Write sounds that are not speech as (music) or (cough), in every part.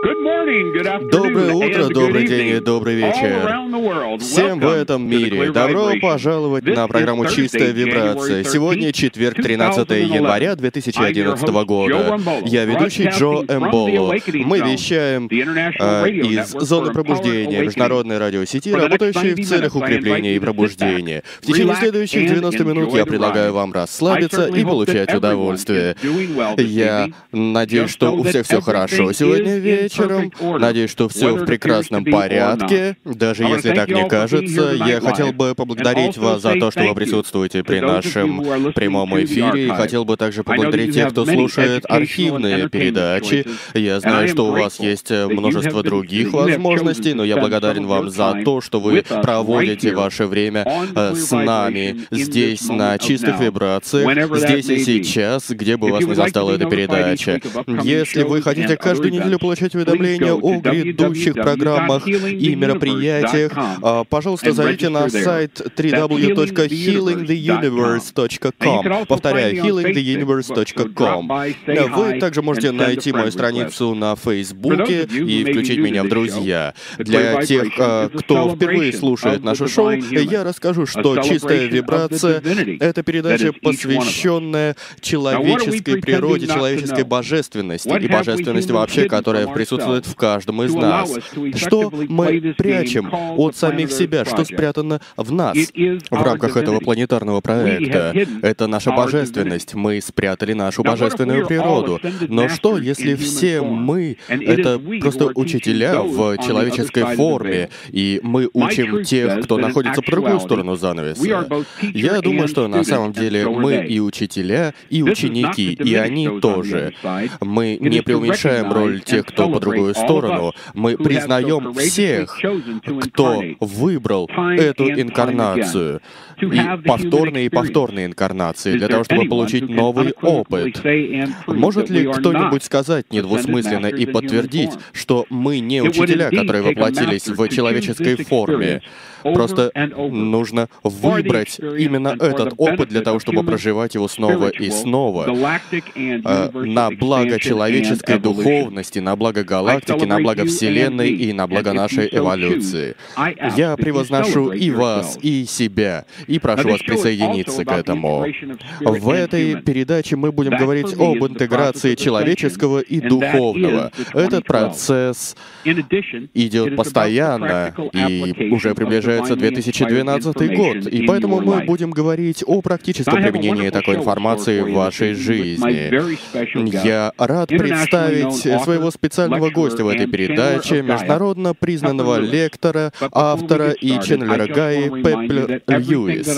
Доброе утро, добрый день и добрый вечер. Всем в этом мире добро пожаловать на программу «Чистая вибрация». Сегодня четверг, 13 января 2011 года. Я ведущий Джо Эмболо. Мы вещаем э, из зоны пробуждения международной радиосети, работающей в целях укрепления и пробуждения. В течение следующих 90 минут я предлагаю вам расслабиться и получать удовольствие. Я надеюсь, что у всех все хорошо сегодня вечером. Надеюсь, что все в прекрасном порядке. Даже если так не кажется, я хотел бы поблагодарить вас за то, что вы присутствуете при нашем прямом эфире. И хотел бы также поблагодарить тех, кто слушает архивные передачи. Я знаю, что у вас есть множество других возможностей, но я благодарен вам за то, что вы проводите ваше время э, с нами здесь, на чистых вибрациях, здесь и сейчас, где бы вас не застала эта передача. Если вы хотите каждую неделю получать уведомления о грядущих программах и мероприятиях, а, пожалуйста, зайдите на сайт www.healingtheuniverse.com. Повторяю, healingtheuniverse.com. Вы также можете найти мою страницу на Фейсбуке и включить меня в друзья. Для тех, а, кто впервые слушает наше шоу, я расскажу, что «Чистая вибрация» — это передача, посвященная человеческой природе, человеческой божественности и божественности вообще, которая присутствует в каждом из нас. Что мы прячем от самих себя, что спрятано в нас в рамках этого планетарного проекта. Это наша божественность. Мы спрятали нашу божественную природу. Но что, если все мы — это просто учителя в человеческой форме, и мы учим тех, кто находится по другую сторону занавеса? Я думаю, что на самом деле мы и учителя, и ученики, и они тоже. Мы не преуменьшаем роль тех, кто по другую сторону. Мы признаем всех, кто выбрал эту инкарнацию, и повторные и повторные инкарнации, для того, чтобы получить новый опыт. Может ли кто-нибудь сказать недвусмысленно и подтвердить, что мы не учителя, которые воплотились в человеческой форме? Просто нужно выбрать именно этот опыт для того, чтобы проживать его снова и снова. Э, на благо человеческой духовности, на благо галактики, на благо Вселенной и на благо нашей эволюции. Я превозношу и вас, и себя, и прошу вас присоединиться к этому. В этой передаче мы будем говорить об интеграции человеческого и духовного. Этот процесс идет постоянно и уже приближается 2012 год, и поэтому мы будем говорить о практическом применении такой информации в вашей жизни. Я рад представить своего специального гостя в этой передаче, международно признанного лектора, автора и ченнелера Гаи Пеппер Льюис.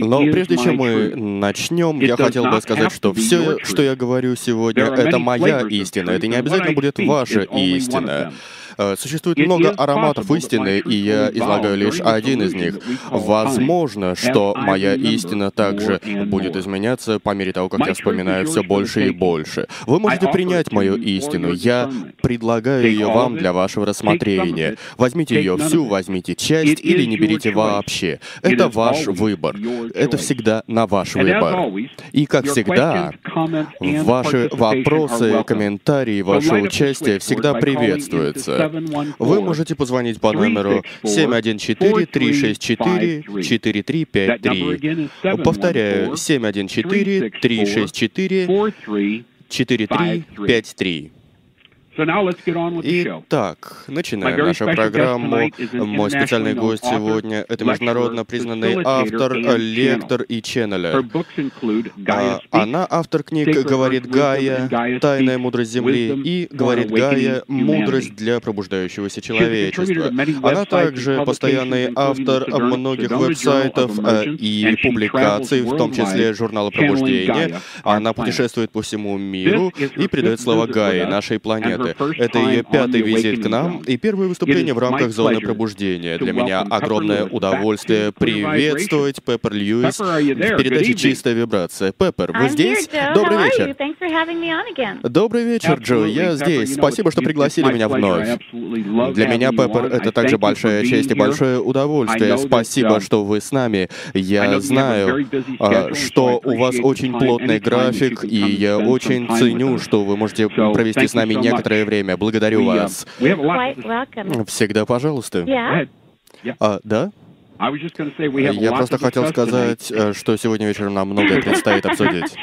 Но прежде чем мы начнем, я хотел бы сказать, что все, что я говорю сегодня, это моя истина. Это не обязательно будет ваша истина. Э, существует много ароматов истины, и я излагаю лишь один из них. Возможно, что моя истина также будет изменяться по мере того, как я вспоминаю все больше и больше. Вы можете принять мою истину. Я предлагаю ее вам для вашего рассмотрения. Возьмите ее всю, возьмите часть или не берите вообще. Это ваш выбор. Это всегда на ваш выбор. И как всегда, ваши вопросы, комментарии, ваше участие всегда приветствуются. Вы можете позвонить по номеру 714-364-4353. Повторяю, 714-364-4353. Итак, начинаем нашу программу. Мой специальный гость сегодня — это международно признанный автор, лектор и ченнелер. А, она автор книг «Говорит Гая», «Тайная мудрость Земли» и «Говорит Гая. Мудрость для пробуждающегося человечества». Она также постоянный автор многих веб-сайтов э, и публикаций, в том числе журнала «Пробуждение». Она путешествует по всему миру и передает слова Гаи, нашей планеты планеты. Это ее пятый визит к нам и первое выступление в рамках зоны пробуждения. Для меня огромное удовольствие приветствовать Пеппер Льюис в передаче «Чистая вибрация». Пеппер, вы здесь? Добрый вечер. Добрый вечер, Джо. Я здесь. Спасибо, что пригласили меня вновь. Для меня, Пеппер, это также большая честь и большое удовольствие. Спасибо, что вы с нами. Я знаю, а, что у вас очень плотный график, и я очень ценю, что вы можете провести с нами некоторое некоторое время. Благодарю вас. Всегда пожалуйста. А, да? Я просто хотел сказать, э, что сегодня вечером нам многое предстоит обсудить. (laughs)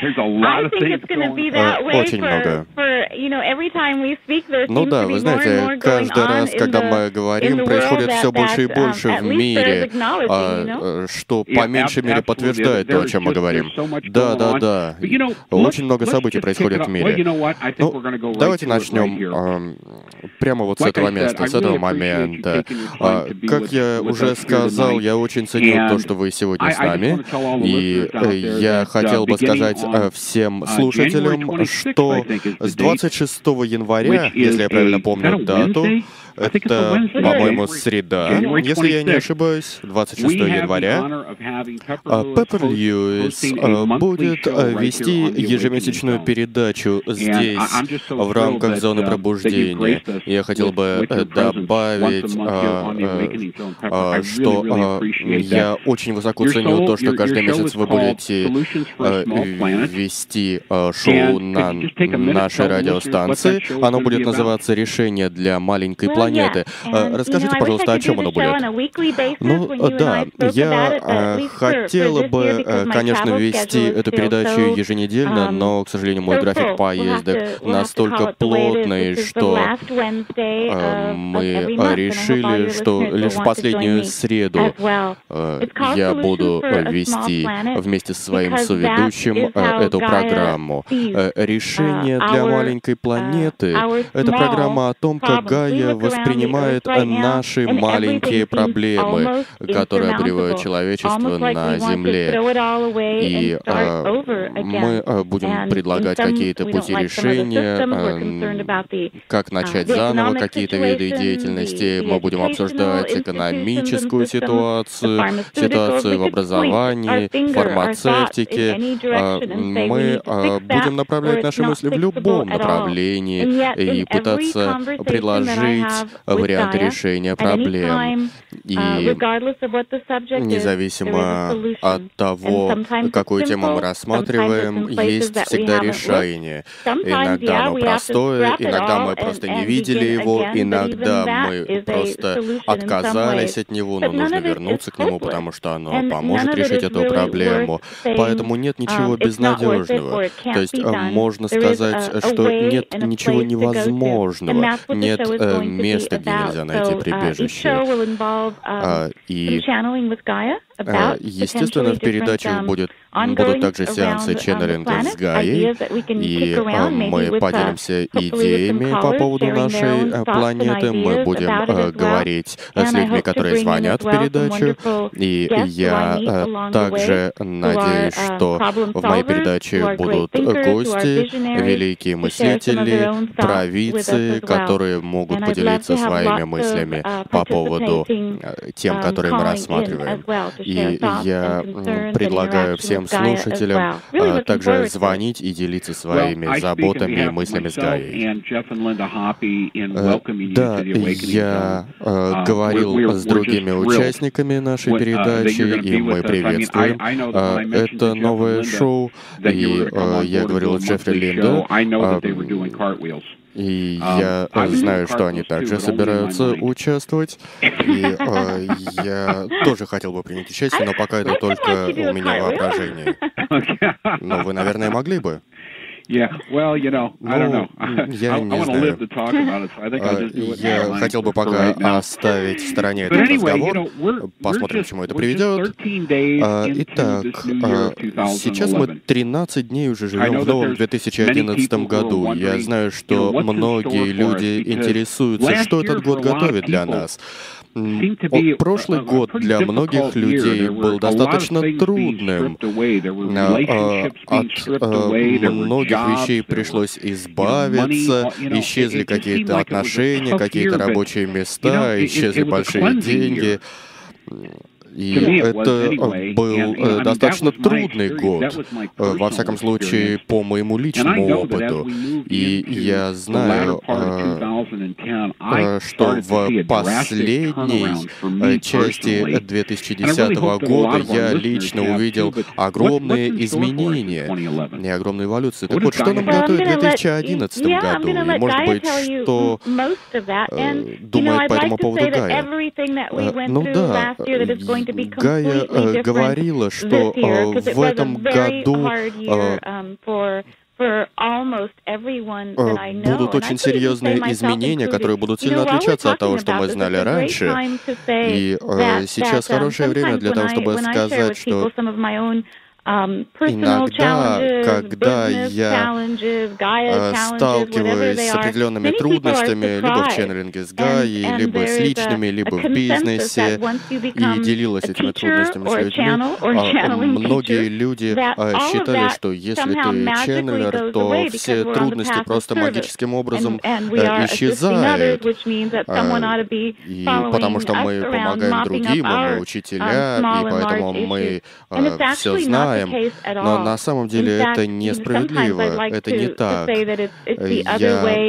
Очень много. Ну да, вы знаете, каждый раз, когда мы говорим, происходит все больше и um, больше в мире, а, э, что по меньшей мере подтверждает то, о чем мы говорим. Да, да, да. Очень много событий происходит в мире. Ну, давайте начнем прямо вот с этого места, с этого момента. А, как я уже сказал, я очень ценю то, что вы сегодня с нами. И э, я uh, хотел бы сказать э, всем uh, слушателям, что с 26 января, если я правильно помню дату, это, по-моему, среда, если я не ошибаюсь, 26 января. Пеппер Льюис будет э, вести ежемесячную передачу здесь, в рамках зоны пробуждения. Я хотел бы э, добавить, э, что я очень высоко ценю то, что каждый месяц вы будете вести шоу на нашей радиостанции. Оно будет называться «Решение для маленькой планеты» планеты. А, расскажите, пожалуйста, о чем оно будет? Ну, да, я а, хотела бы, э, конечно, вести эту передачу еженедельно, um, но, к сожалению, мой график поездок настолько плотный, что а, мы решили, что лишь в последнюю среду э, я буду вести вместе со своим соведущим э, эту программу. Решение для маленькой планеты — это программа о том, как Гая воспринимает наши маленькие проблемы, которые обревают человечество на Земле. И мы будем предлагать какие-то пути решения, как начать заново какие-то виды деятельности. Мы будем обсуждать экономическую ситуацию, ситуацию в образовании, фармацевтике. Мы будем направлять наши мысли в любом направлении и пытаться предложить варианты решения проблем. И uh, независимо от того, какую тему мы рассматриваем, есть всегда решение. Иногда оно простое, иногда мы просто не видели его, иногда мы просто отказались от него, но нужно вернуться к нему, потому что оно поможет решить эту проблему. Поэтому нет um, ничего безнадежного. То есть э, можно сказать, что нет ничего невозможного, нет э, места, где нельзя найти uh, прибежище. Um, а, и, естественно, в передачах будет Будут также сеансы ченнелинга с Гаей, и а, мы поделимся идеями по поводу нашей э, планеты. Мы будем э, говорить с людьми, которые звонят в передачу. И я э, также надеюсь, что в моей передаче будут гости, великие мыслители, провидцы, которые могут поделиться своими мыслями uh, по поводу тем, um, которые мы рассматриваем. И я предлагаю всем слушателям а также звонить и делиться своими заботами и мыслями с Гаей. Э, да, я говорил с другими участниками нашей передачи, и мы приветствуем. Это новое шоу, и я говорил с Джеффри Линдо, и um, я uh, знаю, что они также собираются участвовать. И э, я тоже хотел бы принять участие, но пока это только у меня воображение. (laughs) Но вы, наверное, могли бы. Yeah, well, you know, I don't know. (laughs) Я не знаю. Я хотел бы пока оставить в стороне этот разговор. Посмотрим, к чему это приведет. Итак, сейчас мы 13 дней уже живем в новом 2011 году. Я знаю, что многие люди интересуются, что этот год готовит для нас. Прошлый год для многих людей был достаточно трудным. А, а, от а, многих вещей пришлось избавиться, исчезли какие-то отношения, какие-то рабочие места, исчезли большие деньги. И это был достаточно трудный год, во всяком случае, по моему личному опыту. И я знаю, что в последней части 2010 года я лично увидел огромные изменения и огромные эволюции. Так вот, что нам готовит в 2011 году? И, может быть, что думает по этому поводу Гая? Ну да, Гая говорила, что в этом году будут очень серьезные изменения, которые будут сильно отличаться от того, что мы знали раньше. И сейчас хорошее время для того, чтобы сказать, что Um, Иногда, когда я э, сталкиваюсь с определенными трудностями, либо в ченнелинге с Гаей, либо с личными, либо в бизнесе, и делилась этими трудностями с людьми, а, многие люди а, считали, что если ты ченнелер, то все трудности просто магическим образом э, исчезают. А, и потому что мы помогаем другим, мы учителя, и поэтому мы все знаем, знаем, но на самом деле это несправедливо, это не так. Я,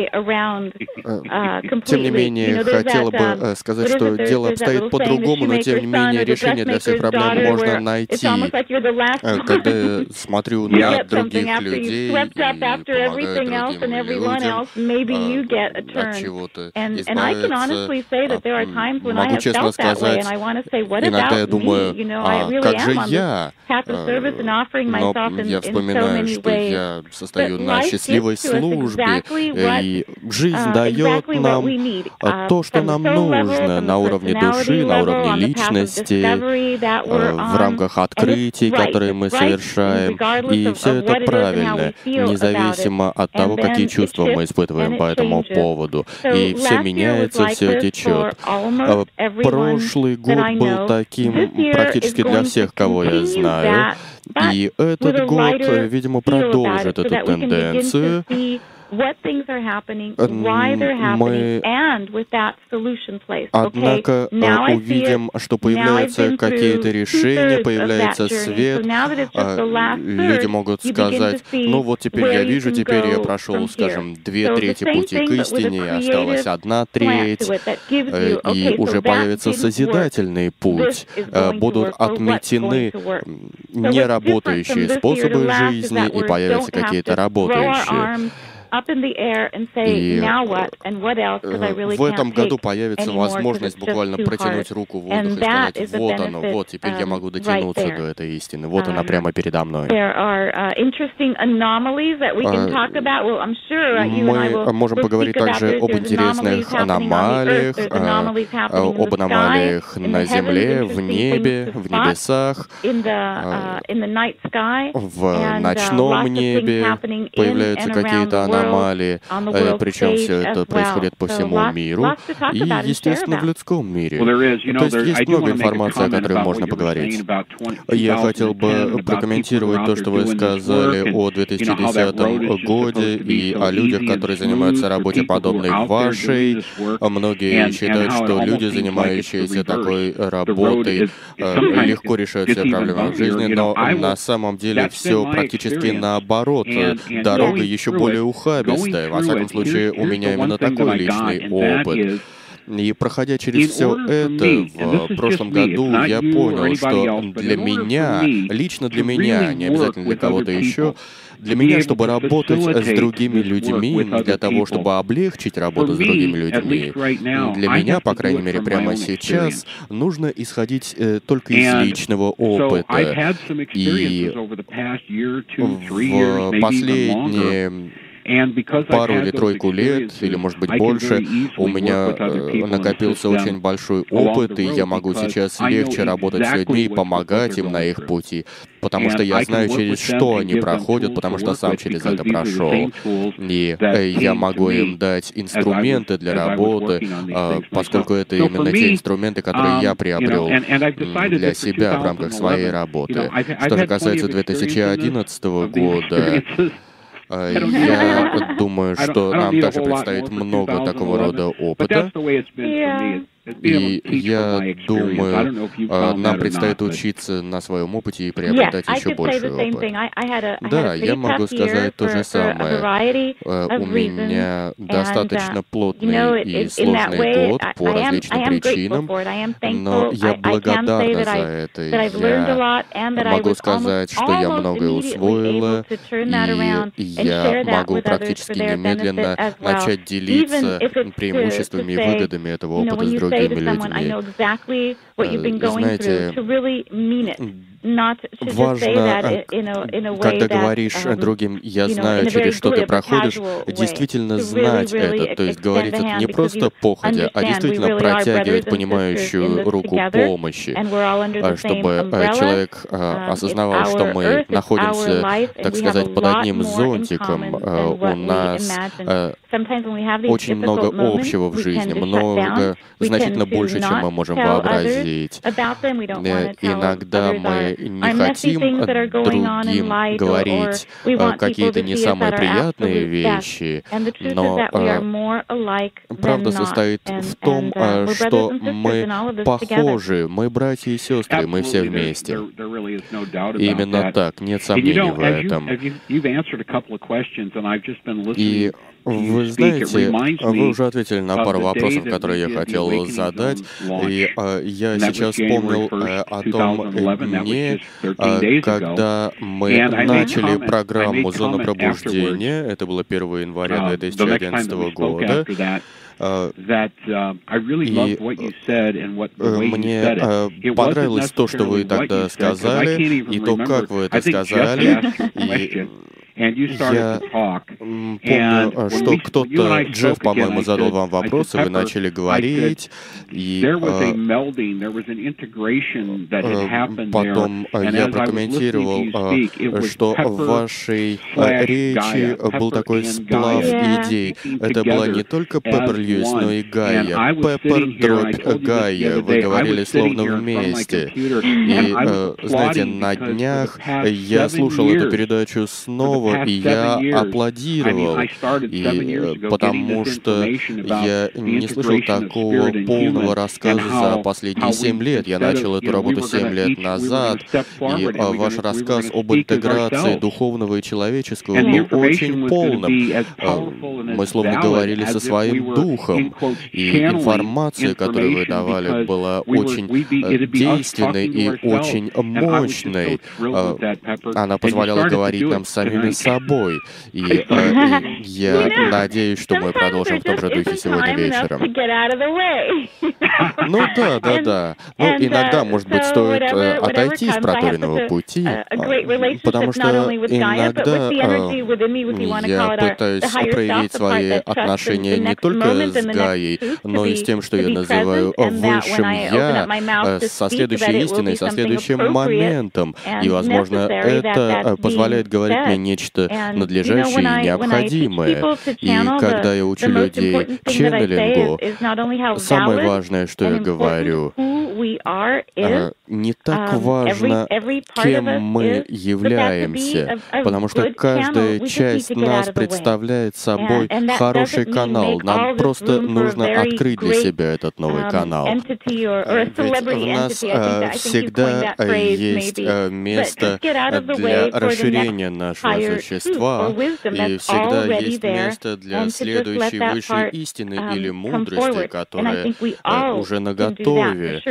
uh, тем не менее, хотела бы um, э, сказать, что дело обстоит по-другому, но тем не менее решение для всех проблем можно найти. Э, когда (laughs) смотрю на других людей помогаю другим людям э, от чего-то избавиться, могу честно сказать, иногда я думаю, а как же я но я вспоминаю, что я состою на счастливой службе, и жизнь uh, дает нам uh, то, что нам нужно на уровне души, на уровне личности, э, в рамках открытий, которые мы совершаем. И все это правильно, независимо от того, какие чувства мы испытываем по этому поводу. И все меняется, все течет. Э, прошлый год был таким практически для всех, кого я знаю. И этот год, видимо, продолжит эту тенденцию what things are happening, why they're happening, and with that solution place. Однако okay? увидим, что появляются какие-то решения, появляется свет, люди могут сказать, ну вот теперь я вижу, теперь я прошел, скажем, две трети пути к истине, осталась одна треть, и уже появится созидательный путь, будут отметены неработающие способы жизни и появятся какие-то работающие. И в этом году появится возможность буквально протянуть руку в воздух и сказать, вот оно, вот теперь я um, могу дотянуться до этой истины, вот она um, прямо передо мной. Uh, uh, Мы можем поговорить также об интересных аномалиях, э, об аномалиях на Земле, в небе, в небесах, uh, э, в ночном небе появляются какие-то аномалии, аномалии, э, причем все это происходит по всему миру и, естественно, в людском мире. То есть есть много информации, о которой можно поговорить. Я хотел бы прокомментировать то, что вы сказали о 2010 годе и о людях, которые занимаются работой подобной вашей. Многие считают, что люди, занимающиеся такой работой, э, легко решают все проблемы в жизни, но на самом деле все практически наоборот. Дорога еще более ухабистая ухабистая. Во всяком случае, у меня именно такой личный опыт. И проходя через все это в прошлом году, я понял, что для меня, лично для меня, не обязательно для кого-то еще, для меня, чтобы работать с другими людьми, для того, чтобы облегчить работу с другими людьми, для меня, по крайней мере, прямо сейчас, нужно исходить э, только из личного опыта. И в последние пару или тройку лет, или, может быть, больше, у меня э, накопился очень большой опыт, и я могу сейчас легче работать с людьми и помогать им на их пути, потому что я знаю, через что они проходят, потому что сам через это прошел. И э, я могу им дать инструменты для работы, а, поскольку это именно те инструменты, которые я um, приобрел для себя в рамках своей работы. Что же касается 2011 года, я думаю, что нам также предстоит много такого рода опыта. И я думаю, а, нам предстоит учиться на своем опыте и приобретать еще больше опыт. Да, я могу сказать то же самое. Э, у меня достаточно плотный и сложный год по различным причинам, но я благодарна за это. Я могу сказать, что я многое усвоила, и я могу практически немедленно начать делиться преимуществами и выгодами этого опыта с другими say to someone, I know exactly what you've been going through, to really mean it. Важно, когда говоришь другим, я знаю, через что ты проходишь, действительно знать это. То есть говорить это не просто походя, а действительно протягивать понимающую руку помощи, а чтобы а, человек а, um, осознавал, что мы находимся, так сказать, под одним зонтиком. У нас очень много общего в жизни, много, значительно больше, чем мы можем вообразить. Иногда мы не хотим другим говорить э, какие-то не самые приятные вещи, но э, правда состоит в том, uh, э, что мы похожи, мы братья и сестры, мы все вместе. Именно так, нет сомнений в этом. И вы знаете, вы уже ответили на пару вопросов, которые я хотел задать, и э, я сейчас вспомнил э, о том дне, э, когда мы начали программу «Зона пробуждения», это было 1 января 2011 года, и мне понравилось то, что вы тогда сказали, и то, как вы это сказали, и я помню, что кто-то, Джефф, по-моему, задал вам вопрос, и вы начали говорить, и а, а, потом я прокомментировал, что в вашей речи был такой сплав идей. Это была не только Пеппер Льюис, но и Гайя. Пеппер дробь Гайя. Вы говорили словно вместе. И, знаете, на днях я слушал эту передачу снова, и я аплодировал, и, потому что я не слышал такого полного рассказа за последние семь лет. Я начал эту работу семь лет назад, и а, ваш рассказ об интеграции духовного и человеческого был очень полным. А, мы словно говорили со своим духом, и информация, которую вы давали, была очень э, действенной и очень мощной. А, она позволяла говорить нам самими собой. И э, (laughs) я надеюсь, что мы продолжим в том же духе сегодня вечером. Ну да, да, да. Ну, uh, иногда, может быть, стоит э, отойти с проторенного пути, а, потому что иногда э, я пытаюсь проявить свои отношения не только с Гаей, но и с тем, что я называю высшим Я, э, со следующей истиной, со следующим моментом. И, возможно, это позволяет говорить мне нечто надлежащее и необходимое. И когда я учу людей ченнелингу, самое важное, что я говорю, а, не так um, важно, кем мы являемся, потому что каждая часть нас представляет собой хороший канал. Нам просто нужно открыть для себя этот новый um, канал. Ведь в нас а, всегда есть а, место для расширения нашего существа, и всегда есть место для следующей высшей истины um, или мудрости, которая уже наготове,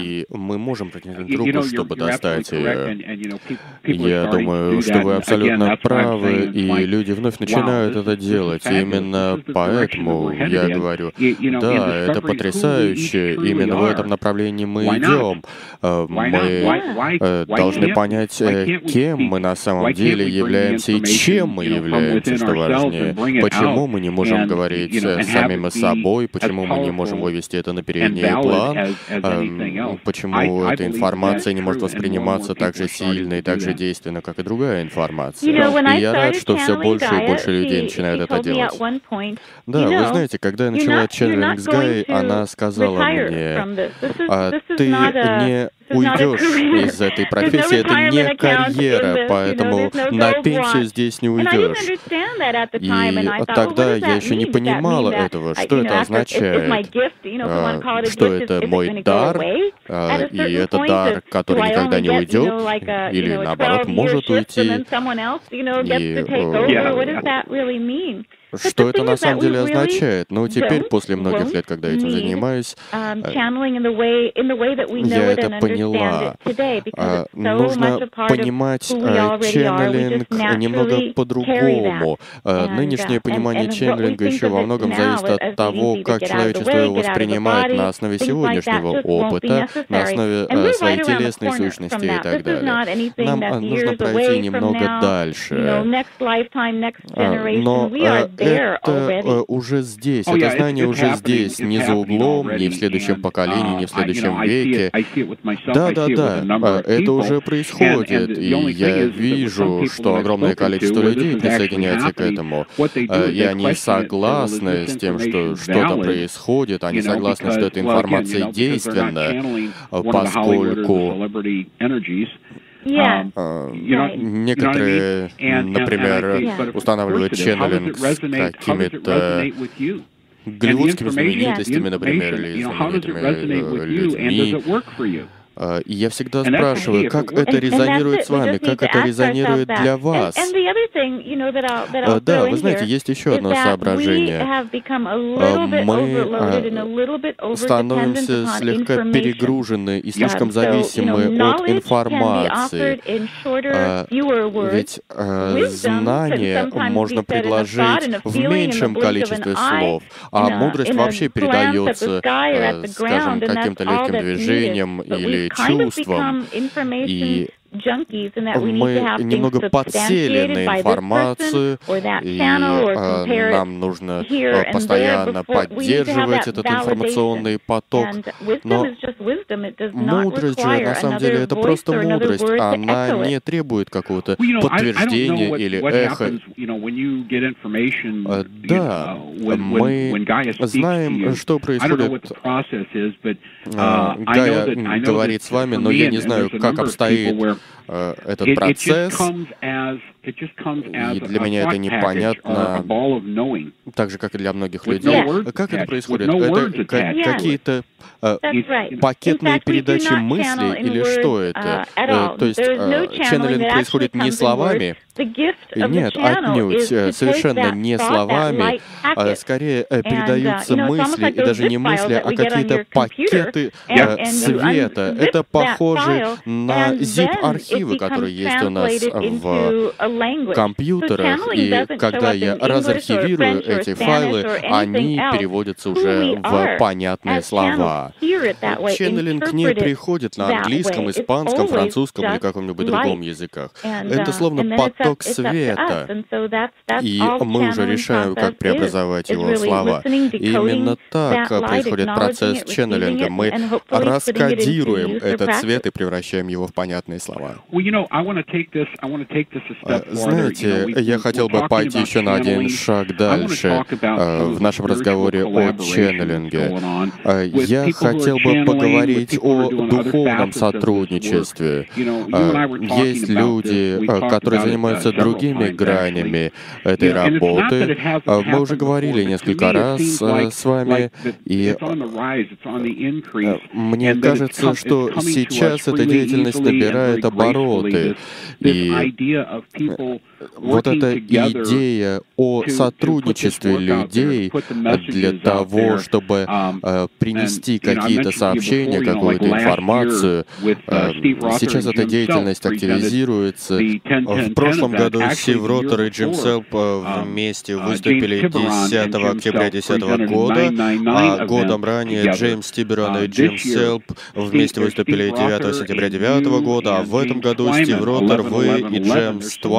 и мы можем протянуть руку, чтобы достать ее. Я думаю, что вы абсолютно правы, и люди вновь начинают это делать. И именно поэтому я говорю, да, это потрясающе, именно в этом направлении мы идем. Э, мы э, должны понять, э, кем мы на самом деле являемся и чем мы являемся, что важнее. Почему мы не можем говорить самими собой, почему мы не можем вывести это на передний план, эм, почему эта информация не может восприниматься так же сильно и так же действенно, как и другая информация. И я рад, что все больше и больше людей начинают это делать. Да, вы знаете, когда я начала с Гай, она сказала мне, а, ты не уйдешь из этой (laughs) профессии, это не карьера, поэтому на пенсию здесь не уйдешь. И тогда я еще не понимала этого, что это означает, а, что это мой дар, а, и это дар, который никогда не уйдет, или наоборот может уйти. И что это на самом деле означает? Ну, теперь, после многих лет, когда этим занимаюсь, э, я это поняла. А, нужно понимать э, ченнелинг немного по-другому. Э, нынешнее понимание ченнелинга еще во многом зависит от того, как человечество его воспринимает на основе сегодняшнего опыта, на основе своей телесной сущности и так далее. Нам нужно пройти немного дальше. Но это э, уже здесь, oh, это знание уже здесь, не за углом, не в следующем поколении, не в uh, следующем веке. Да, да, да, это уже происходит, и я вижу, что огромное количество людей присоединяется к этому, а, и они согласны с тем, что что-то происходит, они согласны, что эта информация действенна, поскольку. Uh, right. Некоторые, например, устанавливают ченнелинг с какими-то голливудскими знаменитостями, например, или знаменитыми людьми. А, и я всегда спрашиваю, как это резонирует с вами, как это резонирует для вас. А, да, вы знаете, есть еще одно соображение. А, мы становимся слегка перегружены и слишком зависимы от информации. Ведь знания можно предложить в меньшем количестве слов, а мудрость вообще передается, скажем, каким-то легким движением или чувствам. И мы немного подсели на информацию, и э, нам нужно э, постоянно поддерживать этот информационный поток. Но мудрость же, на самом деле, это просто мудрость. Она не требует какого-то подтверждения или эха. Э, да, мы знаем, что происходит. Гая говорит с вами, но я не знаю, как обстоит Э, этот процесс, и для меня это непонятно, так же, как и для многих людей. Как это происходит? Это какие-то э, пакетные передачи мыслей или что это? Uh, э, то есть ченнелинг происходит не словами, нет, отнюдь, совершенно не словами, а скорее uh, передаются мысли, и даже не мысли, а какие-то пакеты света. Это похоже на zip-архивы, которые есть у нас в компьютерах, и когда я разархивирую эти файлы, они переводятся уже в понятные слова. Ченнелинг не приходит на английском, испанском, французском или каком-нибудь другом языках. Это словно поток света, и мы уже решаем, как преобразовать его в слова. И именно так происходит процесс ченнелинга. Мы раскодируем этот цвет и превращаем его в понятные слова. Знаете, я хотел бы пойти еще на один шаг дальше э, в нашем разговоре о ченнелинге. Э, я хотел бы поговорить о духовном сотрудничестве. Э, есть люди, которые занимаются другими гранями этой работы. Мы уже говорили несколько раз с вами, и мне кажется, что сейчас эта деятельность набирает обороты. И вот эта идея о сотрудничестве людей для того, чтобы э, принести какие-то сообщения, какую-то информацию, э, сейчас эта деятельность активизируется. В прошлом году Стив Роттер и Джим Селп э, вместе выступили 10 октября 2010 года, а годом ранее Джеймс Тиберон и Джим Селп вместе выступили 9 сентября 2009 года, а в этом году Стив Роттер, вы и Джеймс Твайлен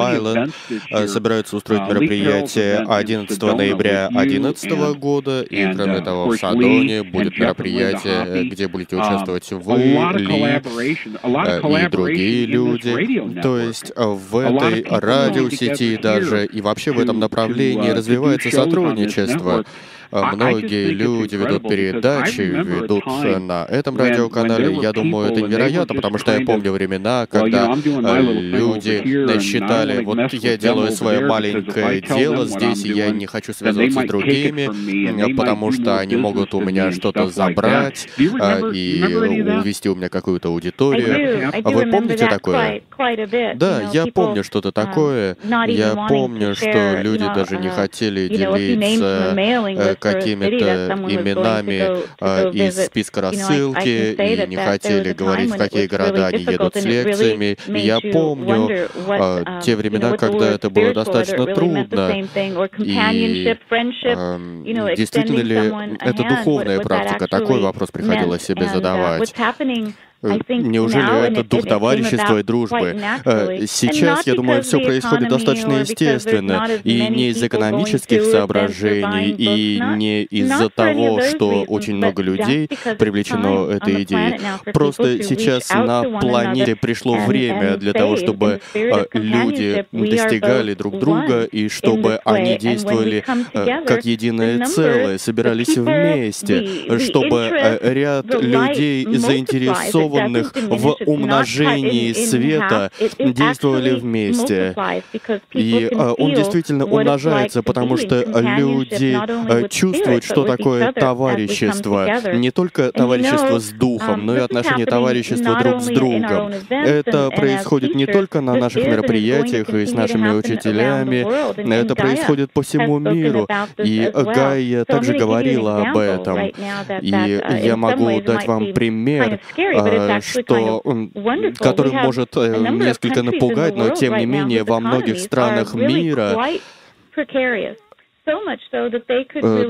Э, собираются устроить мероприятие 11 ноября 2011 года, и кроме того, в Садоне будет мероприятие, где будете участвовать вы, Ли э, и другие люди. То есть э, в этой радиосети даже и вообще в этом направлении развивается сотрудничество. Многие люди ведут передачи, ведут на этом радиоканале. Я думаю, это невероятно, потому что я помню времена, когда люди считали, вот я делаю свое маленькое дело здесь, и я не хочу связываться с другими, потому что они могут у меня что-то забрать и увести у меня какую-то аудиторию. Вы помните такое? Да, я помню что-то um, такое. Я помню, что люди даже не uh, хотели делиться э, какими-то именами э, из списка рассылки и не хотели говорить, в какие города они едут с лекциями. Я помню э, um, те времена, когда это было достаточно трудно. И действительно ли это духовная практика? Такой вопрос приходилось себе uh, задавать. Э, неужели это дух товарищества и дружбы? Э, сейчас, я думаю, все происходит достаточно естественно, и не из экономических соображений, и не из-за того, что очень много людей привлечено этой идеей. Просто сейчас на планете пришло время для того, чтобы э, люди достигали друг друга, и чтобы они действовали как единое целое, собирались вместе, чтобы ряд людей заинтересован заинтересованных в умножении света действовали вместе. И а, он действительно умножается, потому что люди а, чувствуют, что такое товарищество. Не только товарищество с духом, но и отношение товарищества друг с другом. Это происходит не только на наших мероприятиях и с нашими учителями, это происходит по всему миру. И Гайя также говорила об этом. И я могу дать вам пример, что, который может э, несколько напугать, но тем не менее во многих странах мира Э,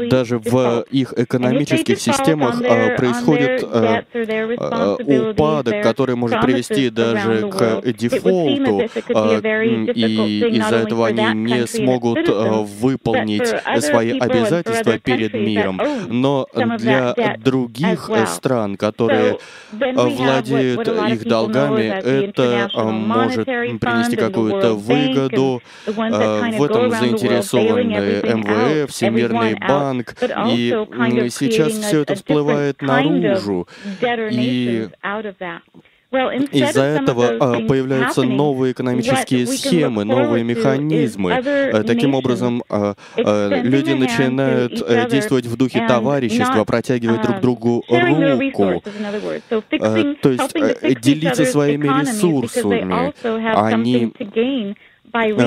даже в их экономических системах а, происходит э, упадок, который может привести даже к дефолту, и из-за этого они не смогут э, выполнить свои обязательства перед миром. Но для других стран, которые владеют их долгами, это может принести какую-то выгоду. В этом заинтересованы МВФ, МВФ, Всемирный банк, и сейчас все это всплывает наружу. И из-за этого а, появляются новые экономические схемы, новые механизмы. Э, таким образом, а, а, люди начинают э, действовать в духе товарищества, протягивать друг другу руку. Э, то есть делиться своими ресурсами. Они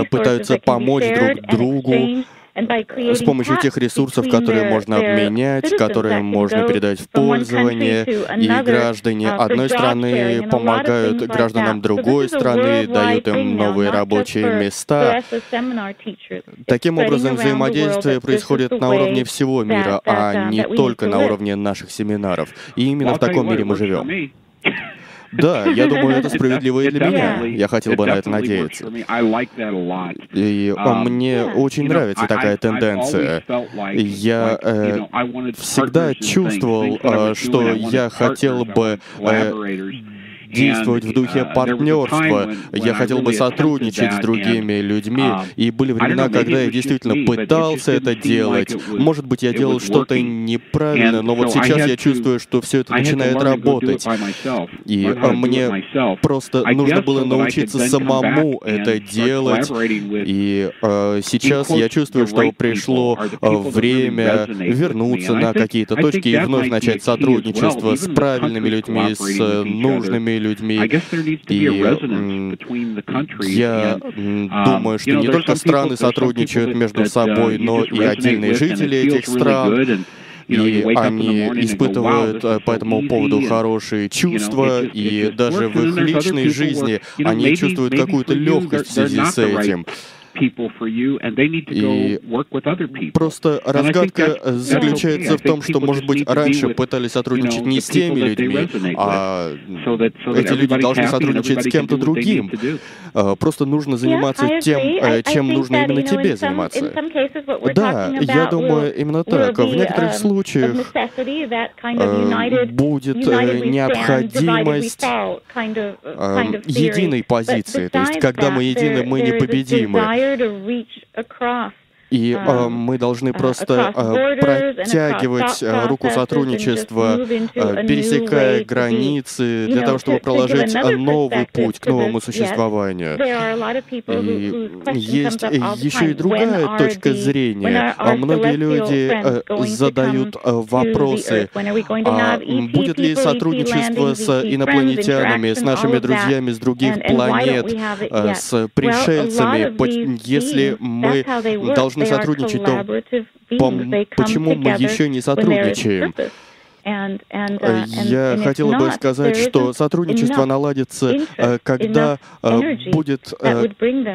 пытаются помочь друг другу, с помощью тех ресурсов, которые можно обменять, которые можно передать в пользование, и граждане одной страны помогают гражданам другой страны, дают им новые рабочие места. Таким образом, взаимодействие происходит на уровне всего мира, а не только на уровне наших семинаров. И именно в таком мире мы живем. (laughs) Да, я думаю, это справедливо и для меня. Я хотел бы на это надеяться. И um, мне очень нравится такая тенденция. Я э, всегда чувствовал, э, что я хотел бы э, действовать в духе uh, партнерства. Я хотел бы сотрудничать с другими людьми, um, и были времена, когда я действительно пытался это делать. Может быть, я делал что-то неправильно, но вот сейчас я чувствую, что все это начинает работать. И мне просто нужно было научиться самому это делать. И э, сейчас я чувствую, что пришло время вернуться на какие-то точки и вновь начать сотрудничество с правильными людьми, с нужными людьми. И я um, думаю, что не только страны сотрудничают между uh, собой, но и отдельные жители этих стран. и они испытывают э, по этому поводу хорошие чувства, и даже в их личной жизни они чувствуют какую-то легкость в связи с этим. И просто разгадка заключается в том, что, может быть, раньше пытались сотрудничать не с теми людьми, а эти люди должны сотрудничать с кем-то другим. А, просто нужно заниматься тем, э, чем нужно именно тебе заниматься. Да, я думаю, именно так. В некоторых um, случаях э, будет э, необходимость единой позиции. То есть, когда мы едины, мы непобедимы. to reach across. И э, мы должны просто э, протягивать э, руку сотрудничества, э, пересекая границы, для того, чтобы проложить новый путь к новому существованию. И есть еще и другая точка зрения. Многие люди э, задают э, вопросы, а будет ли сотрудничество с инопланетянами, с нашими друзьями с других планет, э, с пришельцами, если мы должны сотрудничать, то почему мы еще не сотрудничаем? Э, я хотела бы сказать, что сотрудничество наладится, э, когда будет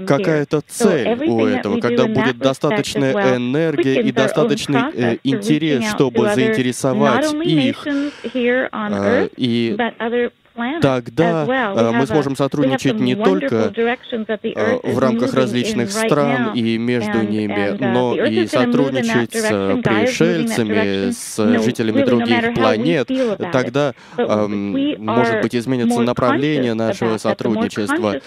какая-то цель у этого, когда будет достаточная энергия и достаточный интерес, чтобы заинтересовать их. И тогда э, мы сможем сотрудничать не только э, в рамках различных стран и между ними, uh, но и сотрудничать с пришельцами, с жителями других планет. Тогда, может быть, изменится направление нашего сотрудничества.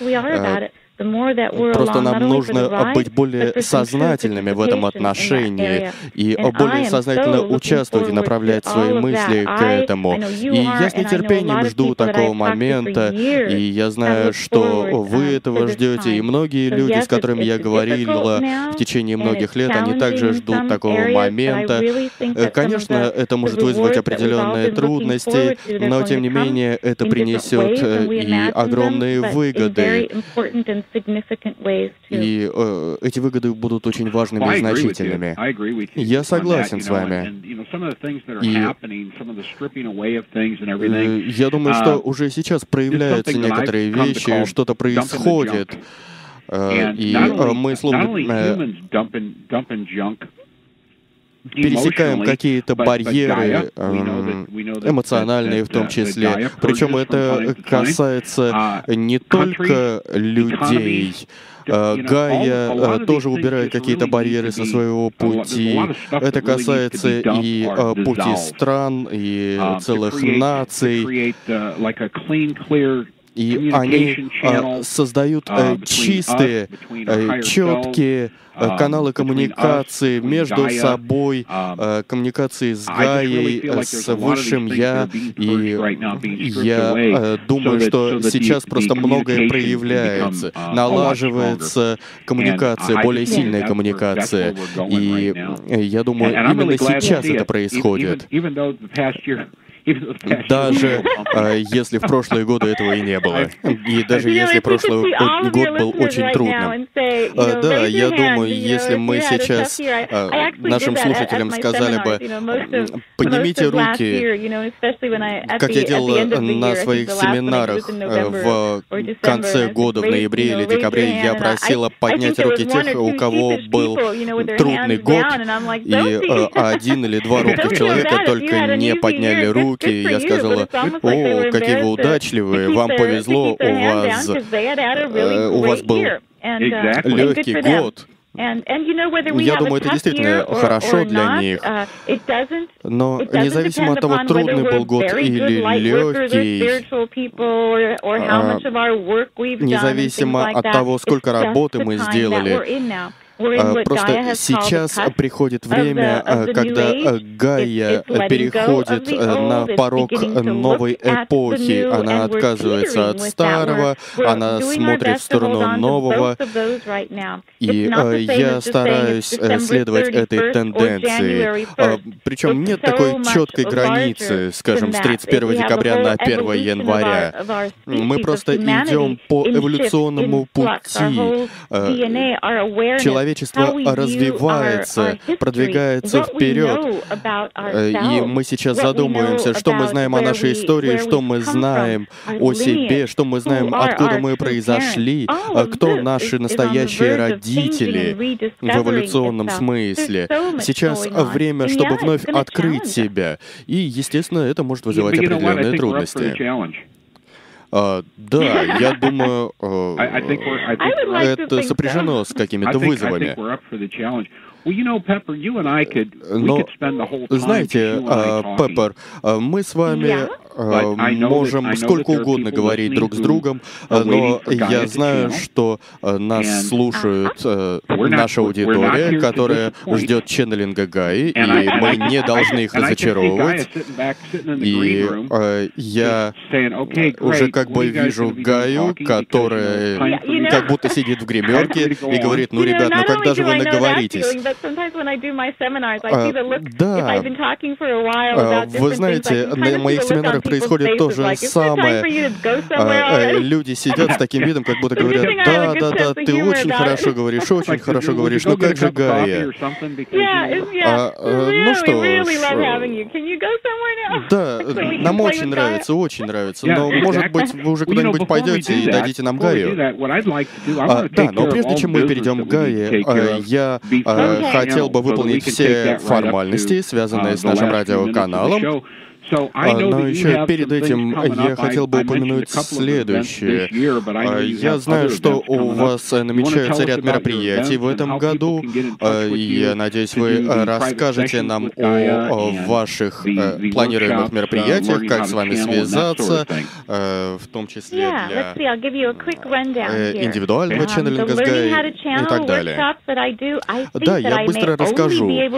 Просто нам нужно быть более сознательными в этом отношении и более сознательно участвовать и направлять свои мысли к этому. И я с нетерпением жду такого момента, и я знаю, что вы этого ждете, и многие люди, с которыми я говорила в течение многих лет, они также ждут такого момента. Э, конечно, это может вызвать определенные трудности, но тем не менее это принесет э, и огромные выгоды. И э, эти выгоды будут очень важными и значительными. Я согласен с вами. И э, я думаю, что uh, уже сейчас проявляются некоторые вещи, что-то происходит. Э, и э, мы словно пересекаем какие-то барьеры эм, эмоциональные в том числе. Причем это касается не только людей. Э, Гая э, тоже убирает какие-то барьеры со своего пути. Это касается и э, пути стран, и целых наций и они э, создают э, чистые, э, четкие uh, каналы коммуникации между собой, uh, коммуникации с Гаей, с Высшим Я. И я думаю, что сейчас просто многое проявляется, uh, налаживается коммуникация, более сильная коммуникация. И я думаю, именно сейчас это происходит. Даже э, если в прошлые годы этого и не было. И даже если прошлый год был очень трудным. Э, да, я думаю, если мы сейчас э, нашим слушателям сказали бы, поднимите руки, как я делала на своих семинарах в конце года, в ноябре или декабре, я просила поднять руки тех, у кого был трудный год, и один или два (laughs) робких человека только не подняли руки, руки, я сказала, о, какие вы удачливые, вам повезло, у вас, э, у вас был uh, легкий год. Я думаю, это действительно хорошо для них. Uh, Но независимо от того, трудный был год или легкий, а, независимо от того, сколько работы мы сделали, просто сейчас приходит время, а, когда а, Гайя переходит на порог новой эпохи. Она отказывается от старого, она смотрит в сторону нового. И я стараюсь э, следовать этой тенденции. Причем нет такой четкой границы, скажем, с 31 декабря на 1 января. Мы просто идем по эволюционному пути. Человек человечество развивается, продвигается вперед. Э, и мы сейчас задумываемся, что мы знаем о нашей истории, что мы знаем о себе, что мы знаем, откуда мы произошли, э, кто наши настоящие родители в эволюционном смысле. Сейчас время, чтобы вновь открыть себя. И, естественно, это может вызывать определенные трудности. Uh, да, я (laughs) думаю, uh, это сопряжено с какими-то вызовами. Но, знаете, Пеппер, мы с вами можем сколько угодно говорить друг с другом, но я знаю, что нас слушают наша аудитория, которая ждет ченнелинга Гаи, и мы не должны их разочаровывать. И я уже как бы вижу Гаю, которая как будто сидит в (laughs) гримерке и говорит, ну, ребят, ну когда же вы наговоритесь? А, да, а, вы знаете, на моих семинарах происходит то же самое. А, э, люди сидят с таким видом, как будто (laughs) говорят, да, да, да, ты очень хорошо говоришь, очень хорошо говоришь, ну как же Гая? А, э, ну что да, (laughs) нам очень нравится, очень нравится, но, может быть, вы уже куда-нибудь пойдете и дадите нам Гаю? А, да, но прежде чем мы перейдем к Гае, а, я хотел бы выполнить все формальности, связанные с нашим радиоканалом. А, но еще перед этим я хотел бы упомянуть следующее. А, я знаю, что у вас э, намечается ряд мероприятий в этом году. А, я надеюсь, вы э, расскажете нам о ваших э, планируемых мероприятиях, как с вами связаться, в том числе для индивидуального um, ченнелинга с Гай и так далее. Да, я быстро расскажу. Я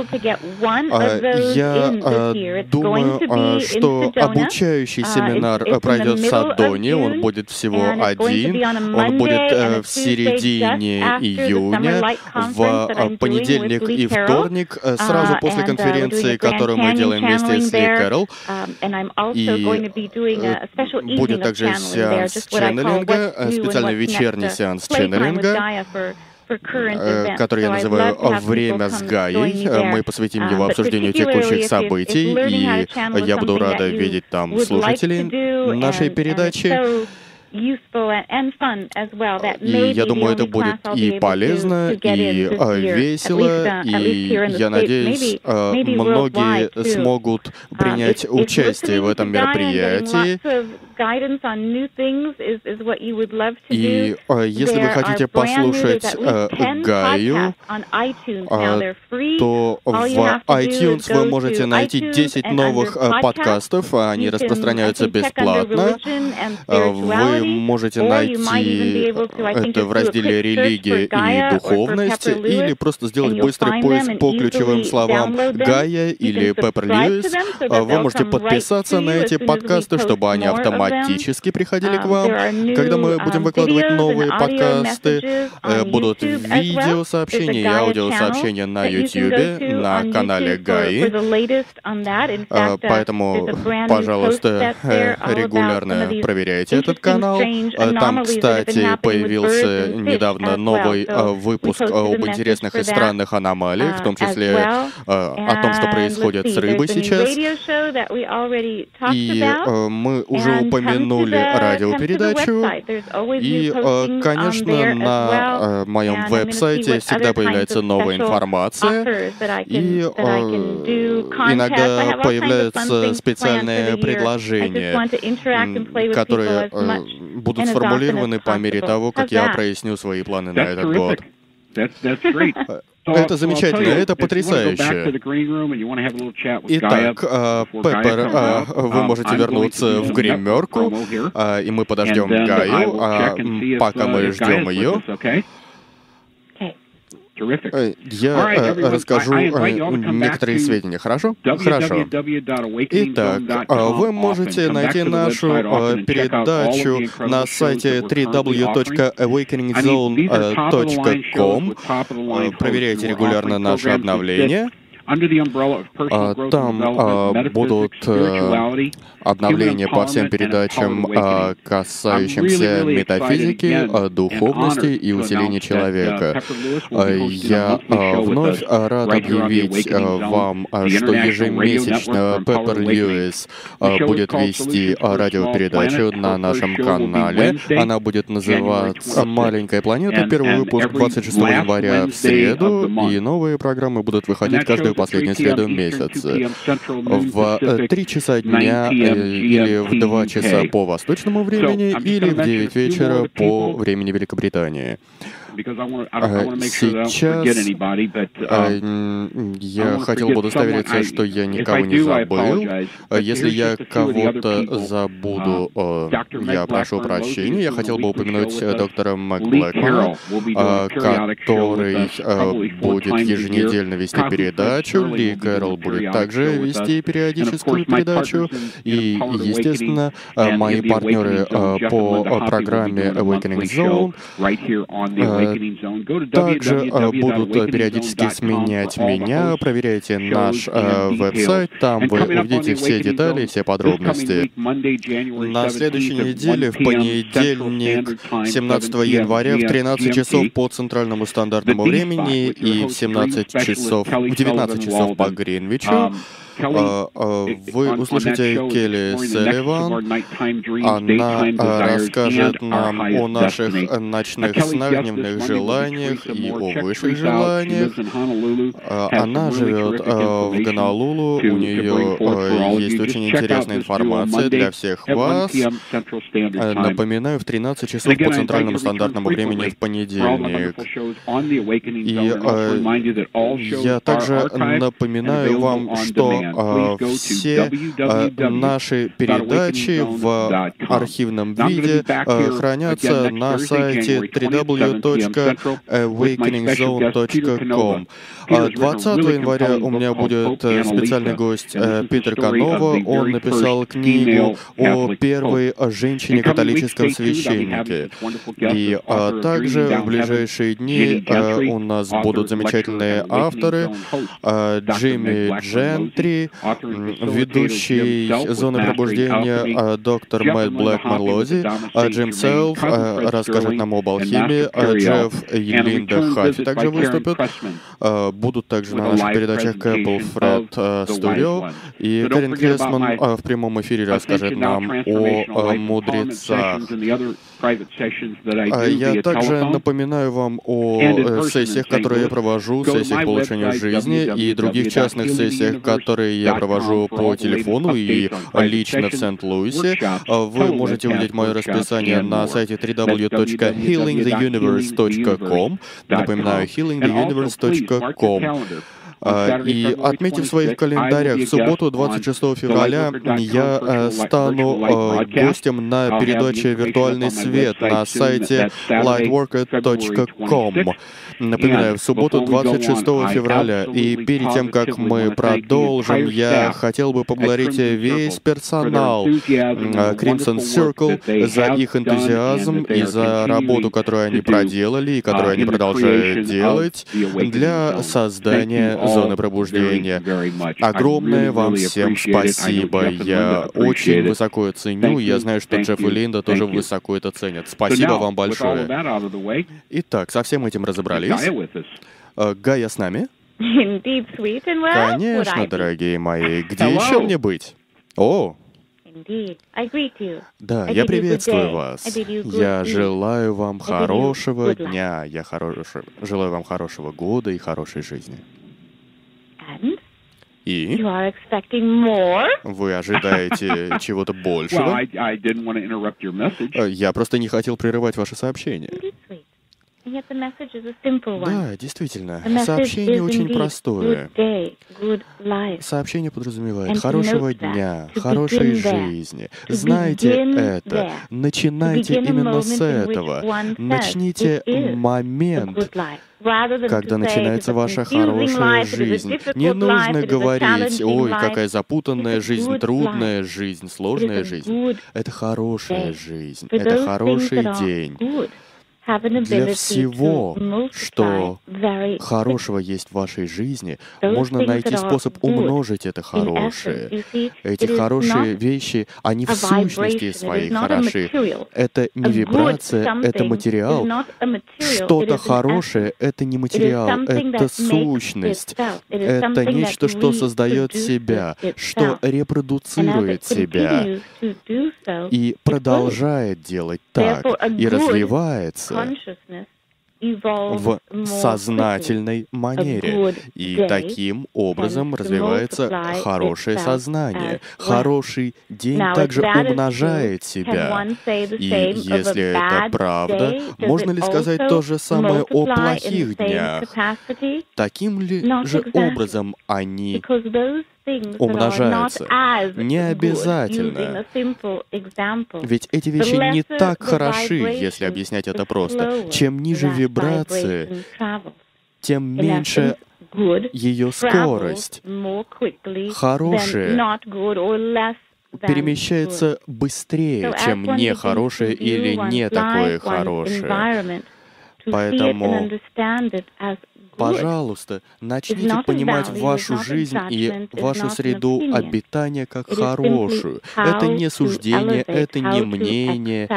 думаю, что обучающий uh, семинар э, пройдет в Садоне, он будет всего один, он будет э, в середине июня, в э, понедельник и вторник, сразу uh, после конференции, которую мы делаем вместе с Ли Кэрол. Um, и будет также сеанс ченнелинга, специальный вечерний сеанс ченнелинга. Э, который я называю «Время с Гаей». Мы посвятим его uh, обсуждению текущих событий, и я буду рада видеть там слушателей нашей передачи. И я думаю, это будет и полезно, и весело, и я надеюсь, а, многие смогут принять участие в этом мероприятии. И если вы хотите послушать uh, Гаю, то в iTunes вы можете найти 10 новых uh, подкастов, они распространяются бесплатно. Вы можете найти это в разделе «Религия и духовность» или просто сделать быстрый поиск по ключевым словам «Гая» или «Пеппер Льюис». Вы можете подписаться на эти подкасты, чтобы они автоматически автоматически приходили к вам. Когда мы будем um, выкладывать новые подкасты, э, будут видеосообщения и аудиосообщения на YouTube, на канале ГАИ. А, поэтому, пожалуйста, э, регулярно проверяйте этот канал. Э, там, кстати, появился недавно новый выпуск об интересных и странных аномалиях, в том числе о том, что происходит с рыбой сейчас. И мы уже упомянули радиопередачу. И, um, конечно, на э, моем веб-сайте всегда появляется новая информация. И иногда появляются специальные предложения, которые э, будут сформулированы по мере того, как я проясню свои планы на этот год. Это замечательно, это потрясающе. Итак, а, Пеппер, а, вы можете вернуться в гримерку, а, и мы подождем Гаю, пока мы ждем ее. Э, я э, расскажу э, некоторые сведения, хорошо? Хорошо. Итак, вы можете найти нашу передачу на сайте www.awakeningzone.com. Проверяйте регулярно наши обновления. А, там а, будут э, обновления по всем передачам, а, касающимся метафизики, духовности и усиления человека. Я вновь рад объявить вам, что ежемесячно Пеппер Льюис будет вести радиопередачу на нашем канале. Она будет называться «Маленькая планета». Первый выпуск 26 января в среду, и новые программы будут выходить каждый каждую последнюю среду месяца. В 3 часа дня э, или в 2 часа по восточному времени, или в 9 вечера по времени Великобритании. Я хотел бы удостовериться, что я никого не забыл. Если я кого-то забуду, я прошу прощения. Я хотел бы упомянуть доктора МакБлэкмана, который будет еженедельно вести передачу. Ли Кэрол будет также вести периодическую передачу. И, естественно, мои партнеры по программе Awakening Zone также будут периодически сменять меня. Проверяйте наш веб-сайт, там вы увидите все детали, все подробности. На следующей неделе, в понедельник, 17 января, в 13 часов по центральному стандартному времени и в 17 часов, в 19 часов по Гринвичу, а, вы услышите Келли Селиван. Она а, расскажет нам о наших ночных снах, дневных желаниях и о высших желаниях. Она живет в Гонолулу, у нее есть очень интересная информация для всех вас. Напоминаю, в 13 часов по центральному стандартному времени в понедельник. И я также напоминаю вам, что а, все а, наши передачи в архивном виде а, хранятся на сайте www.awakeningzone.com. 20 января у меня будет э, специальный гость э, Питер Канова. Он написал книгу о первой женщине католическом священнике. И также в ближайшие дни э, у нас будут замечательные авторы. Джимми Джентри, ведущий «Зоны пробуждения» а, доктор Мэтт Блэкман Лози, а Джим Селф а, расскажет нам об алхимии, Джефф и Линда Хаффи также выступят. Будут также на наших передачах Кэпл Фред Студио, и Кэрин Кресман в прямом эфире расскажет нам о мудрецах. А я также напоминаю вам о э, сессиях, которые я провожу, сессиях по улучшению жизни и других частных сессиях, которые я провожу по телефону и лично в Сент-Луисе. А вы можете увидеть мое расписание на сайте www.healingtheuniverse.com. Напоминаю, healingtheuniverse.com. А, и отметив в своих календарях в субботу, 26 февраля, я э, стану э, гостем на передаче «Виртуальный свет» на сайте lightworker.com. Напоминаю, в субботу, 26 февраля. И перед тем, как мы продолжим, я хотел бы поблагодарить весь персонал Crimson Circle за их энтузиазм и за работу, которую они проделали и которую они продолжают делать для создания зоны пробуждения. Огромное вам всем спасибо. Я очень высоко это ценю. Я знаю, что Джефф и Линда тоже высоко это ценят. Спасибо вам большое. Итак, со всем этим разобрались. Э, Гая с нами? Конечно, дорогие мои. Где еще мне быть? О, да, я приветствую вас. Я желаю вам хорошего дня, я хорош... желаю вам хорошего года и хорошей жизни. И вы ожидаете (laughs) чего-то большего? Э, я просто не хотел прерывать ваше сообщение. Да, действительно. Сообщение очень простое. Сообщение подразумевает хорошего дня, хорошей жизни. Знайте это. Начинайте именно с этого. Начните момент, когда начинается ваша хорошая жизнь. Не нужно говорить, ой, какая запутанная жизнь, трудная жизнь, сложная жизнь. Это хорошая жизнь, это хороший день для всего, что хорошего есть в вашей жизни, можно найти способ умножить это хорошее. Эти хорошие вещи, они в сущности своей хороши. Это не вибрация, это материал. Что-то хорошее — это не материал, это сущность. Это нечто, что создает себя, что репродуцирует себя и продолжает делать так, и развивается в сознательной манере. И таким образом развивается хорошее сознание. Хороший день также умножает себя. И если это правда, можно ли сказать то же самое о плохих днях? Таким ли же образом они умножаются. Не обязательно. Ведь эти вещи не так хороши, если объяснять это просто. Чем ниже вибрации, тем меньше ее скорость. Хорошее перемещается быстрее, чем нехорошее или не такое хорошее. Поэтому Пожалуйста, начните понимать вашу жизнь и вашу среду обитания как хорошую. Это не суждение, это не мнение,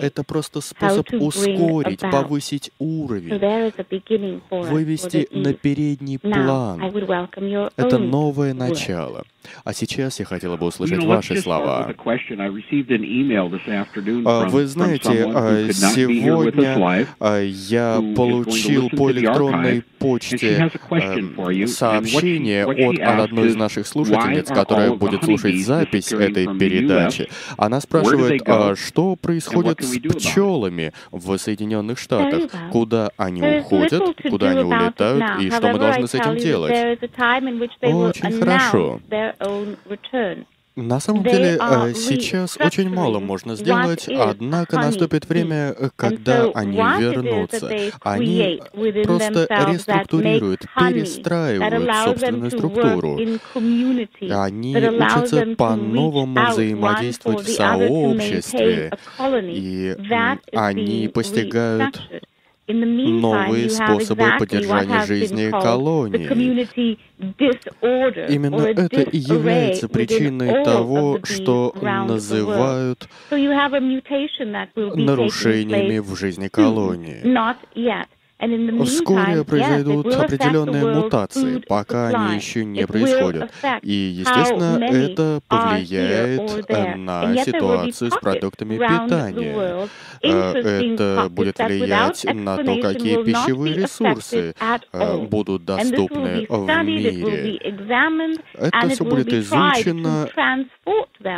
это просто способ ускорить, повысить уровень, вывести на передний план. Это новое начало. А сейчас я хотела бы услышать ваши слова. А, вы знаете, а, сегодня а, я получил по электронной почте сообщение от одной из наших слушательниц, которая будет слушать запись этой передачи. Она спрашивает, что происходит с пчелами в Соединенных Штатах, куда они уходят, куда они улетают и что мы должны с этим делать. Очень хорошо. На самом деле, э, сейчас очень мало можно сделать, однако наступит время, э, когда они вернутся. Они просто реструктурируют, перестраивают собственную структуру. Они учатся по-новому взаимодействовать в сообществе, и они постигают новые способы поддержания жизни колонии. Именно это и является причиной того, что называют нарушениями в жизни колонии. Вскоре произойдут определенные мутации, пока они еще не происходят. И, естественно, это повлияет на ситуацию с продуктами питания. Э, это будет влиять на то, какие пищевые ресурсы э, будут доступны в мире. Это все будет изучено,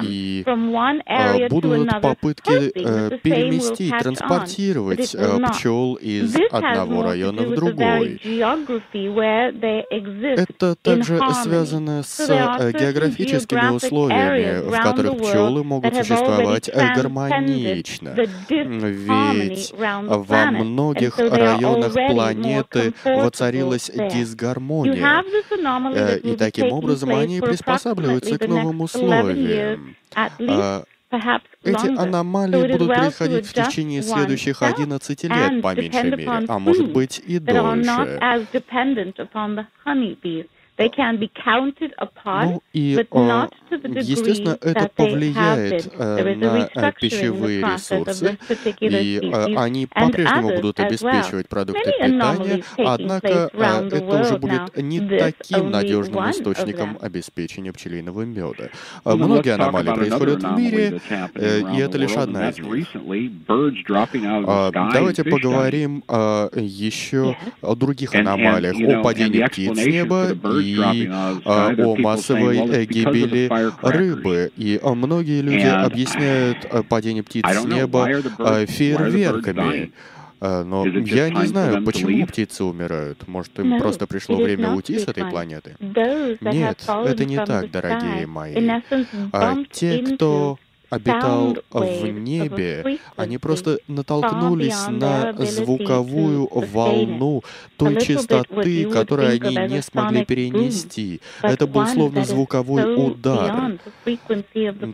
и э, будут попытки переместить, транспортировать пчел из одного одного района в другой. Это также связано с э, географическими условиями, в которых пчелы могут существовать гармонично. Ведь во многих районах планеты воцарилась дисгармония, э, и таким образом они приспосабливаются к новым условиям. Эти аномалии будут происходить в течение следующих 11 лет, по меньшей мере, а может быть и дольше. Ну и, естественно, это повлияет э, на э, пищевые ресурсы, и э, они по-прежнему будут обеспечивать продукты питания, однако это уже будет не таким надежным источником обеспечения пчелиного меда. Многие аномалии происходят в мире, и это лишь одна из них. А, давайте поговорим еще о других аномалиях, о падении птиц с неба и и а, о массовой э, гибели рыбы. И а, многие люди объясняют э, падение птиц с неба э, фейерверками. Но я не знаю, почему птицы умирают. Может, им просто пришло время уйти с этой планеты? Нет, это не так, дорогие мои. А те, кто обитал в небе, они просто натолкнулись на звуковую волну той частоты, которую они не смогли перенести. Это был словно звуковой удар.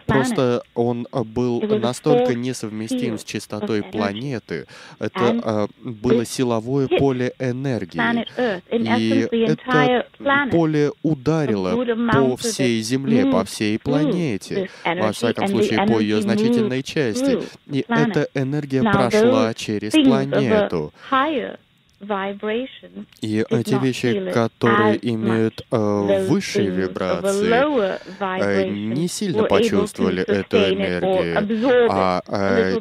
Просто он был настолько несовместим с частотой планеты. Это а, было силовое поле энергии. И это поле ударило по всей Земле, по всей планете. Во всяком случае, по ее значительной части. И эта энергия прошла через планету. И эти вещи, которые имеют э, высшие вибрации, э, не сильно почувствовали эту энергию, а э,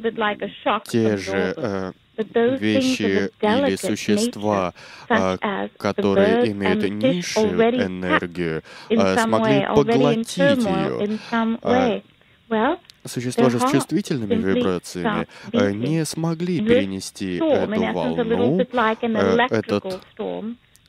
те же э, вещи или существа, которые имеют низшую энергию, смогли поглотить ее. Существа же с чувствительными вибрациями не смогли перенести эту волну, этот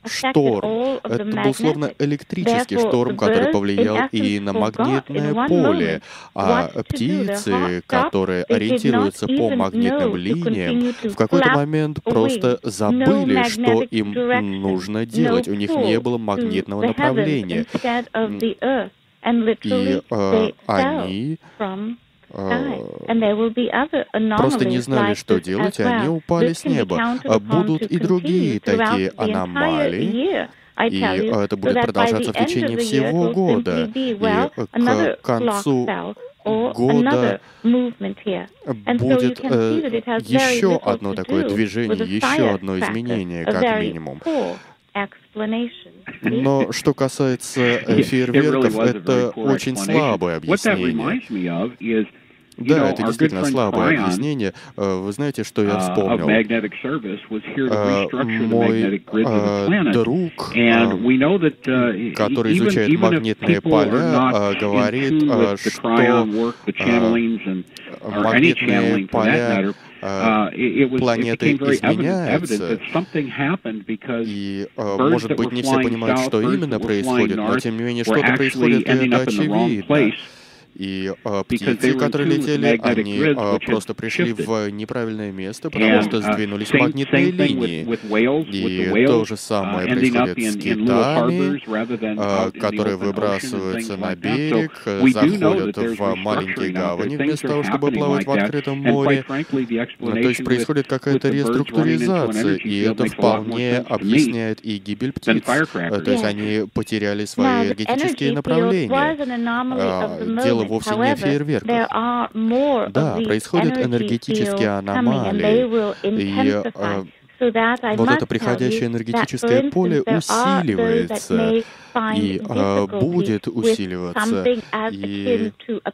шторм. Это был словно электрический шторм, который повлиял и на магнитное поле. А птицы, которые ориентируются по магнитным линиям, в какой-то момент просто забыли, что им нужно делать. У них не было магнитного направления. И э, они просто не знали, что делать, и они упали с неба. Будут и другие такие аномалии, и это будет продолжаться в течение всего года. И к концу года будет э, еще одно такое движение, еще одно изменение, как минимум. Но что касается э, (laughs) фейерверков, это очень слабое объяснение. Да, это действительно слабое объяснение. Э, вы знаете, что я uh, вспомнил? Э, мой э, друг, который изучает магнитные поля, говорит, что магнитные поля uh, планеты изменяются, и, может быть, не все понимают, что именно происходит, но тем не менее что-то происходит, и это очевидно. И э, птицы, которые летели, они э, просто пришли в неправильное место, потому что uh, сдвинулись магнитные линии. И то же самое uh, происходит с китами, э, которые выбрасываются на берег, заходят в маленькие гавани вместо того, чтобы плавать в открытом море. Ну, то есть происходит какая-то реструктуризация, и это вполне объясняет и гибель птиц. То есть они потеряли свои энергетические направления. Дело дело вовсе не в фейерверках. Да, происходят энергетические аномалии, и э, вот это приходящее энергетическое поле усиливается и э, будет усиливаться. И а,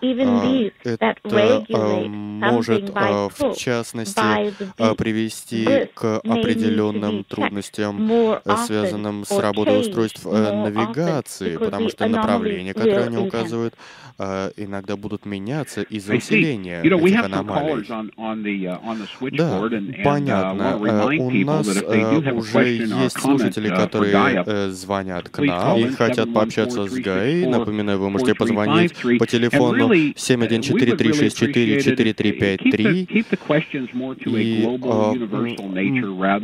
это а, может, а, в частности, привести к определенным трудностям, э, связанным с работой устройств э, навигации, потому что направления, которые они указывают, иногда будут меняться из-за усиления этих аномалий. Uh, да, uh, понятно. У нас э, уже есть слушатели, uh, которые звонят к нам и хотят пообщаться с Гай. Напоминаю, вы можете позвонить по телефону 714-364-4353. И,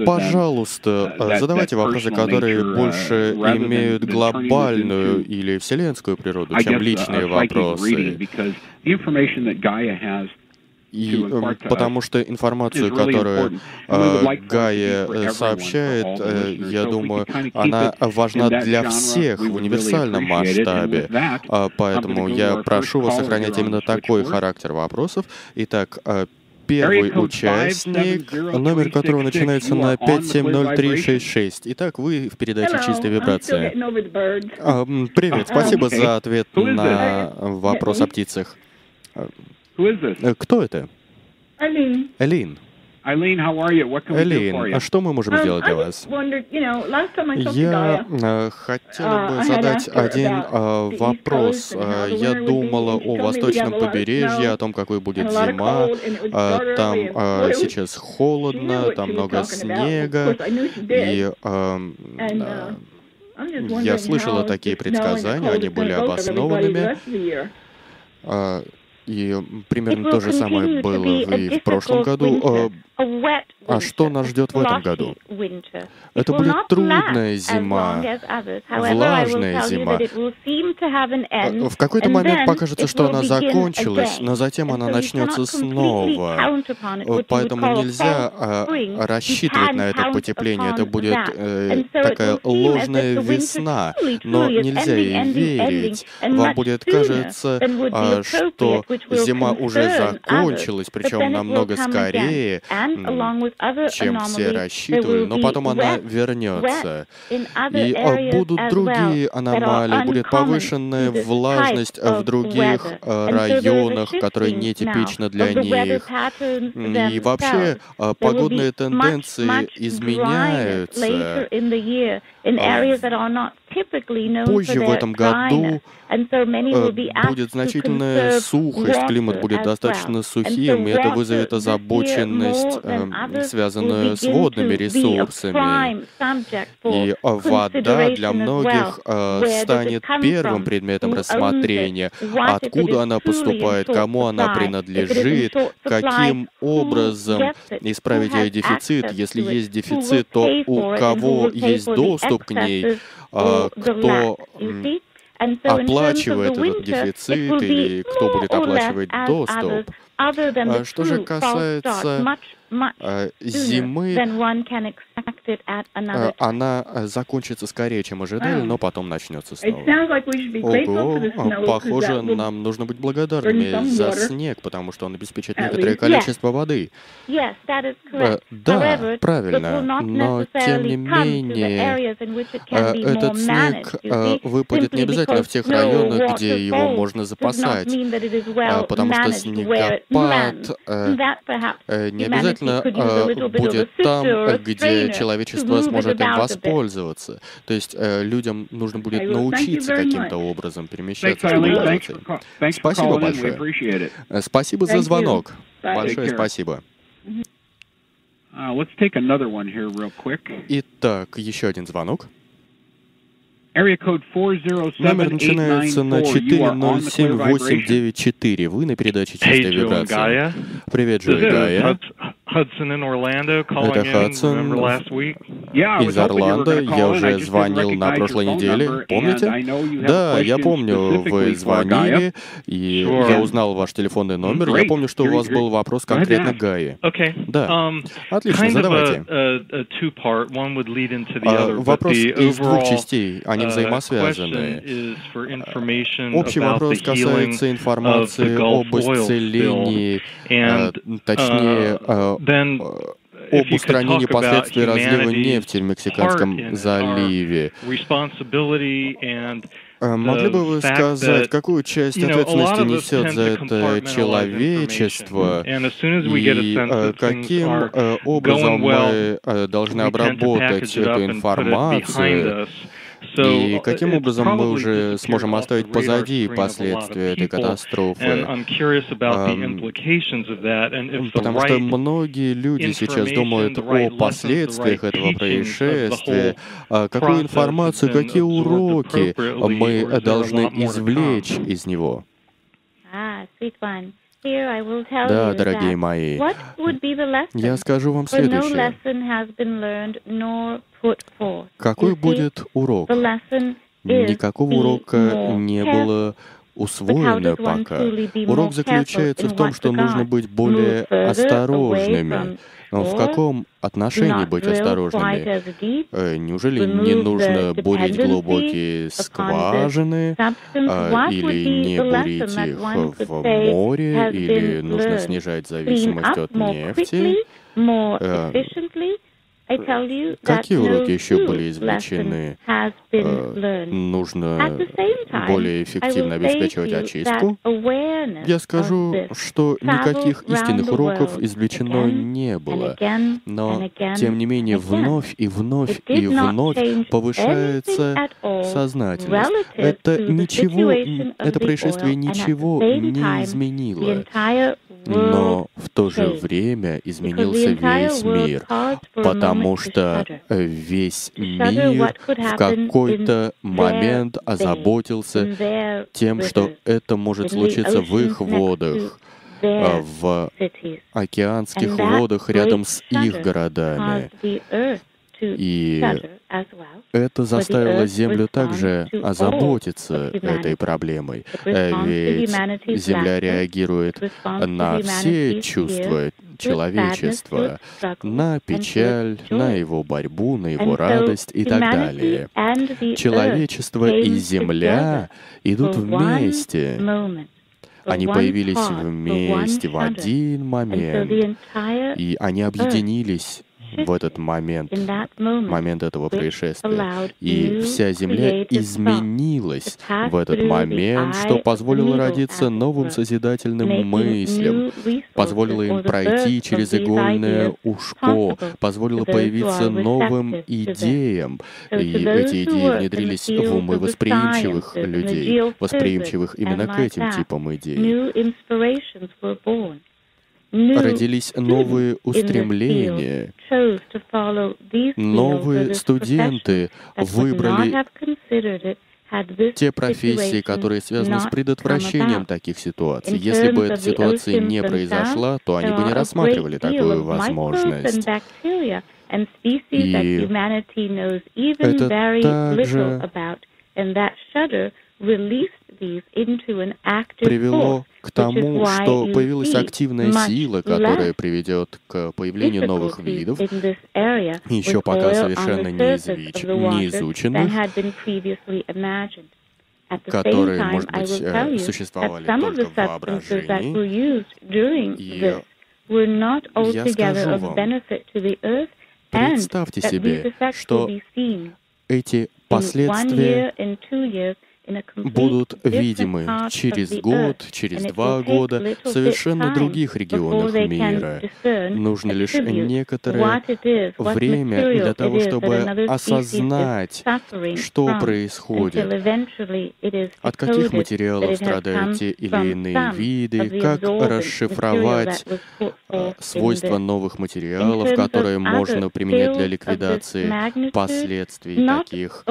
э, пожалуйста, э, задавайте вопросы, которые uh, больше имеют глобальную или вселенскую природу, чем личные uh, вопросы. И, эм, потому что информацию, которую э, Гая э, сообщает, э, я думаю, она важна для всех в универсальном масштабе. А, поэтому я прошу вас сохранять именно такой характер вопросов. Итак, э, первый участник, номер которого начинается на 570366. Итак, вы в передаче «Чистая вибрация». Привет, (laughs) спасибо за ответ на вопрос о птицах. Э, кто это? Элин. Элин. Элин, а что мы можем um, сделать для вас? Я э, хотела uh, бы задать один uh, вопрос. Uh, я думала о восточном побережье, о том, какой будет зима. Там сейчас холодно, там много снега. И я слышала такие предсказания, они были обоснованными. И примерно то же самое было и в прошлом году. А что нас ждет в этом году? Это будет трудная зима, влажная зима. А, в какой-то момент покажется, что она закончилась, но затем она начнется снова. Поэтому нельзя а, рассчитывать на это потепление. Это будет э, такая ложная весна, но нельзя ей верить. Вам будет кажется, а, что зима уже закончилась, причем намного скорее, чем все рассчитывали, но потом она вернется. И а, будут другие аномалии, будет повышенная влажность в других а, районах, которые нетипичны для них. И вообще погодные тенденции изменяются. Позже в этом году э, будет значительная сухость, климат будет достаточно сухим, и это вызовет озабоченность, э, связанную с водными ресурсами. И вода для многих э, станет первым предметом рассмотрения. Откуда она поступает, кому она принадлежит, каким образом исправить ее дефицит. Если есть дефицит, то у кого есть доступ к ней, а, кто оплачивает этот дефицит или кто будет оплачивать доступ. А что же касается а, зимы, а, она а, закончится скорее, чем ожидали, но потом начнется снова. Ого, похоже, нам нужно быть благодарными за снег, потому что он обеспечит некоторое количество воды. Да, правильно, но тем не менее, этот снег выпадет не обязательно в тех районах, где его можно запасать, потому что снегопад не обязательно обязательно будет там, где человечество сможет им воспользоваться. То есть э, людям нужно будет научиться каким-то образом перемещаться, пользоваться Спасибо большое. Э, спасибо за звонок. Большое спасибо. Uh, Итак, еще один звонок. Номер начинается на 407894. Вы на передаче «Чистая вибрация». Привет, Джой Гая. Это Хадсон из Орландо. Я уже звонил на прошлой неделе. Помните? Да, я помню, вы звонили, и я узнал ваш телефонный номер. Я помню, что у вас был вопрос конкретно Гае. Да. Um, Отлично, задавайте. А, вопрос из двух частей. Они Uh, взаимосвязаны. Общий вопрос касается информации об исцелении, э, точнее, uh, э, об устранении последствий разлива нефти в Мексиканском заливе. Э, могли бы вы сказать, какую часть ответственности несет за это человечество, и каким образом мы должны обработать эту информацию, и каким образом мы уже сможем оставить позади последствия этой катастрофы? Потому что многие люди сейчас думают о последствиях этого происшествия, а какую информацию, какие уроки мы должны извлечь из него. Ah, да, дорогие мои, я скажу вам следующее. Какой будет урок? Никакого урока не было усвоено пока. Урок заключается в том, что нужно быть более осторожными. В каком отношении быть осторожными? Э, неужели не нужно бурить глубокие скважины а, или не бурить их в море, или нужно снижать зависимость от нефти? Какие уроки еще были извлечены? Э, нужно более эффективно обеспечивать очистку. Я скажу, что никаких истинных уроков извлечено не было. Но, тем не менее, вновь и вновь и вновь повышается сознательность. Это ничего, это происшествие ничего не изменило. Но в то же время изменился весь мир, потому что весь мир в какой-то момент озаботился тем, что это может случиться в их водах, а, в океанских водах рядом с их городами. И это заставило Землю также озаботиться этой проблемой, э, ведь Земля реагирует на все чувства человечества, на печаль, на его борьбу, на его радость и так далее. Человечество и Земля идут вместе. Они появились вместе в один момент, и они объединились в этот момент, момент этого происшествия. И вся Земля изменилась в этот момент, что позволило родиться новым созидательным мыслям, позволило им пройти через игольное ушко, позволило появиться новым идеям. И эти идеи внедрились в умы восприимчивых людей, восприимчивых именно к этим типам идей родились новые устремления. Новые студенты выбрали те профессии, которые связаны с предотвращением таких ситуаций. Если бы эта ситуация не произошла, то они бы не рассматривали такую возможность. И это также привело к тому, что появилась активная сила, которая приведет к появлению новых видов, еще пока совершенно неизвич... неизученных, которые, может быть, э, существовали только в воображении. И я скажу вам, представьте себе, что эти последствия будут видимы через год, через два года в совершенно других регионах мира. Нужно лишь некоторое время для того, чтобы осознать, что происходит, от каких материалов страдают те или иные виды, как расшифровать э, свойства новых материалов, которые можно применять для ликвидации последствий таких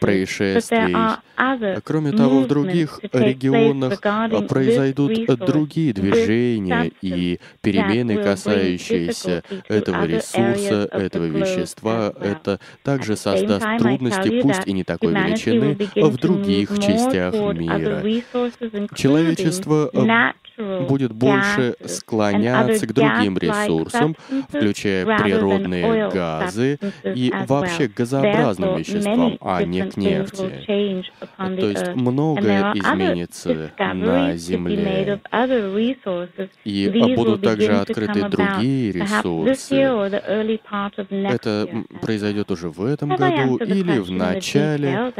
происшествий. Кроме того, в других регионах произойдут другие движения и перемены, касающиеся этого ресурса, этого вещества. Это также создаст трудности, пусть и не такой величины, в других частях мира. Человечество будет больше склоняться к другим ресурсам, включая природные газы и вообще к газообразным веществам, а не к нефти. То есть многое изменится на Земле, и будут также открыты другие ресурсы. Это произойдет уже в этом году или в начале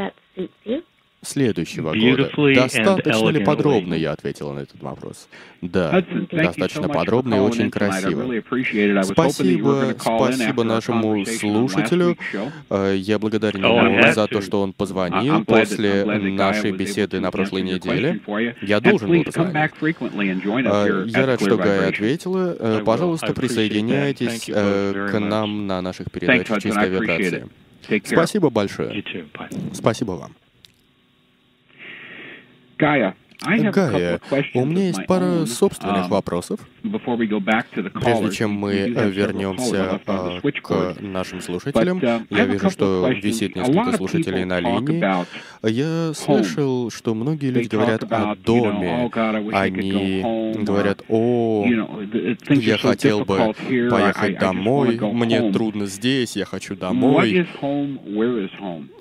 следующего года. Достаточно ли подробно я ответила на этот вопрос? Да, достаточно подробно и очень красиво. Спасибо, спасибо нашему слушателю. Э, я благодарен ему за то, что он позвонил после нашей беседы на прошлой неделе. Я должен был позвонить. Э, я рад, что Гая ответила. Э, пожалуйста, присоединяйтесь к нам на наших передачах «Чистая вибрация». Спасибо большое. Спасибо вам. Gaia, Гая, у меня есть пара собственных um, вопросов. Прежде чем мы э, вернемся э, к нашим слушателям, uh, я вижу, что висит несколько слушателей на линии. Я слышал, что многие люди говорят о доме. Oh, Они говорят, о, я хотел бы поехать домой, мне трудно здесь, я хочу домой.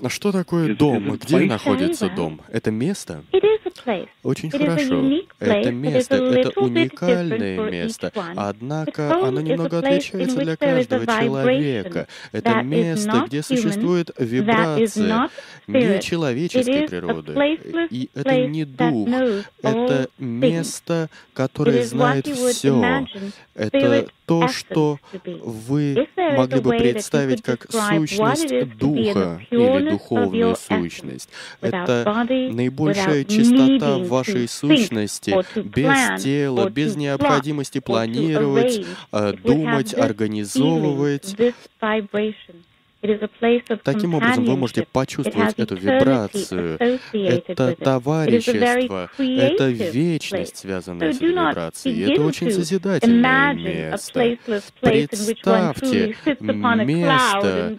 Что такое дом? Где находится дом? Это место? Очень хорошо. Это место, это уникальное место. Однако оно немного отличается для каждого человека. Это место, где существует вибрация нечеловеческой природы. И это не дух. Это место, которое знает все. Это то, что вы могли бы представить как сущность духа или духовную сущность. Это наибольшая чистота вашей сущности, без тела, без необходимости планировать, э, думать, организовывать. Таким образом, вы можете почувствовать эту вибрацию, это товарищество, это вечность, связанная с этой вибрацией. Это очень созидательное место. Представьте место,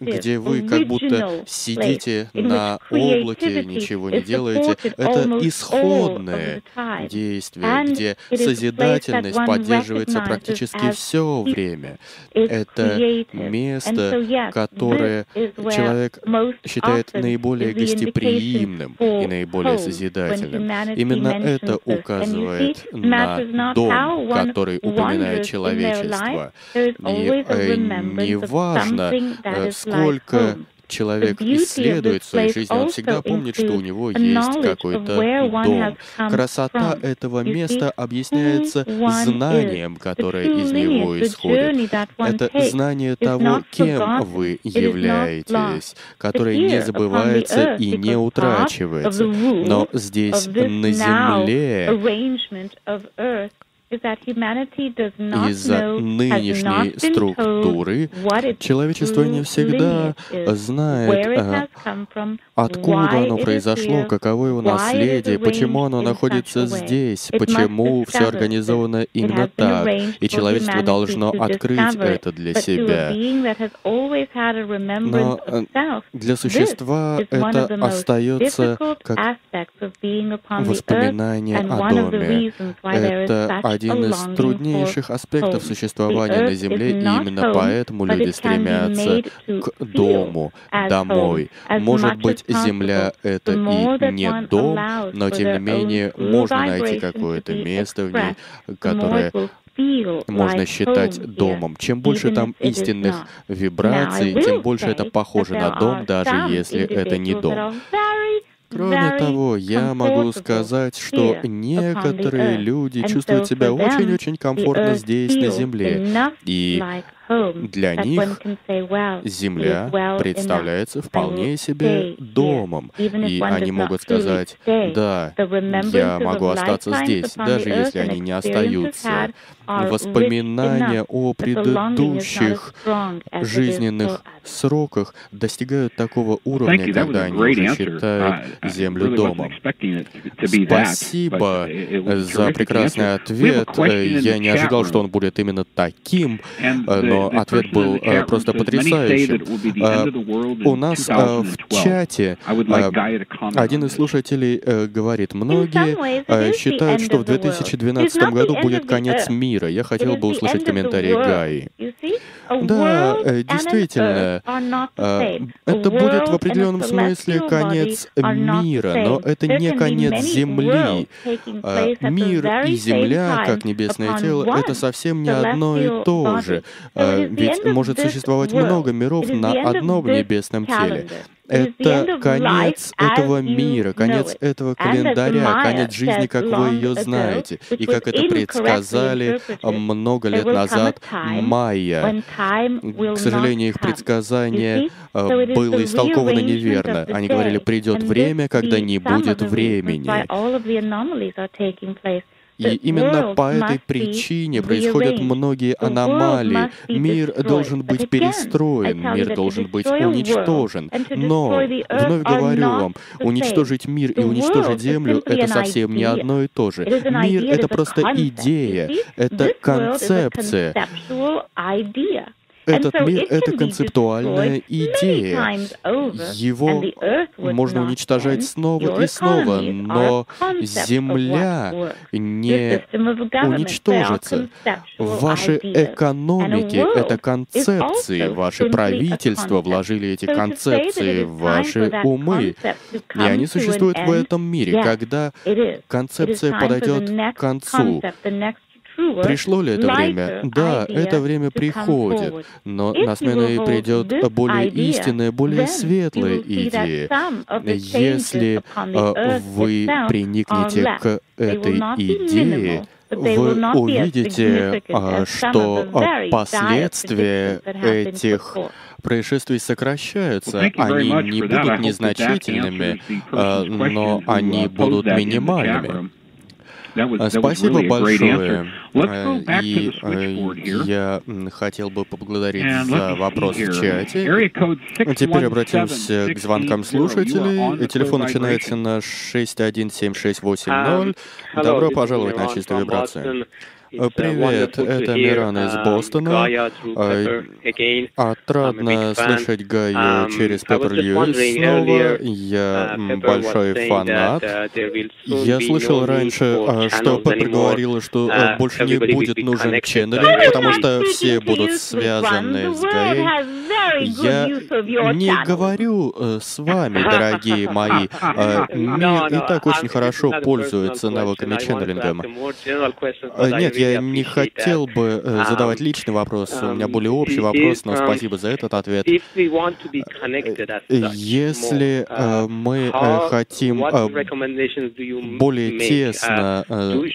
где вы как будто сидите на облаке, ничего не делаете. Это исходное действие, где созидательность поддерживается практически все время. Это место, которое человек считает наиболее гостеприимным и наиболее созидательным. Именно это указывает на дом, который упоминает человечество. И э, не важно, э, сколько человек исследует в своей жизни, он всегда помнит, что у него есть какой-то дом. Красота этого места объясняется знанием, которое из него исходит. Это знание того, кем вы являетесь, которое не забывается и не утрачивается. Но здесь, на Земле, из-за нынешней структуры человечество не всегда знает, а, откуда оно произошло, каково его наследие, почему оно находится здесь, почему все организовано именно так, и человечество должно открыть это для себя. Но э, для существа это остается как воспоминание о доме. Это один из труднейших аспектов существования на Земле, и именно поэтому люди стремятся к дому, домой. Может быть, Земля — это и не дом, но тем не менее можно найти какое-то место в ней, которое можно считать домом. Чем больше там истинных вибраций, тем больше это похоже на дом, даже если это не дом. Кроме того, я могу сказать, что некоторые люди чувствуют себя очень-очень комфортно здесь, на Земле. И для них земля представляется вполне себе домом, и они могут сказать, да, я могу остаться здесь, даже если они не остаются. Воспоминания о предыдущих жизненных сроках достигают такого уровня, когда они уже считают землю домом. Спасибо за прекрасный ответ. Я не ожидал, что он будет именно таким, но ответ был э, просто потрясающим. Э, у нас э, в чате один из слушателей говорит, многие считают, что в 2012 году будет конец мира. Я хотел бы услышать комментарий Гаи. Да, действительно, это будет в определенном смысле конец мира, но это не конец Земли. Мир и Земля, как небесное тело, это совсем не одно и то же. Ведь может существовать много миров на одном небесном теле. Это конец этого мира, конец этого календаря, конец жизни, как вы ее знаете, и как это предсказали много лет назад майя. К сожалению, их предсказание э, было истолковано неверно. Они говорили, придет время, когда не будет времени. И именно по этой причине происходят многие аномалии. Мир должен быть перестроен, мир должен быть уничтожен. Но, вновь говорю вам, уничтожить мир и уничтожить Землю — это совсем не одно и то же. Мир — это просто идея, это концепция. Этот мир — это концептуальная идея. Его можно уничтожать снова и снова, но Земля не уничтожится. Ваши экономики — это концепции, ваши правительства вложили эти концепции в ваши умы, и они существуют в этом мире. Когда концепция подойдет к концу, Пришло ли это время? Да, это время приходит, но на смену ей придет более истинная, более светлая идея. Если а, вы приникнете к этой идее, вы увидите, а, что последствия этих происшествий сокращаются. Они не будут незначительными, а, но они будут минимальными. Спасибо большое. И я хотел бы поблагодарить за вопрос в чате. Теперь обратимся к звонкам слушателей. Телефон начинается на 617680. Добро пожаловать на чистую вибрацию. Э, привет, это Миран из um, Бостона. Э, отрадно слышать Гаю um, через Пеппер Льюис снова. Я uh, большой фанат. Uh, Я слышал раньше, что Пеппер говорила, что uh, больше не будет нужен ченнелинг, потому что все будут связаны с Гаей. Я не говорю э, с вами, дорогие мои. (laughs) Мир и так очень хорошо пользуется навыками ченнелинга. Нет, я не хотел бы э, задавать личный вопрос. У меня более общий вопрос, но спасибо за этот ответ. Э, если uh, мы э, хотим более тесно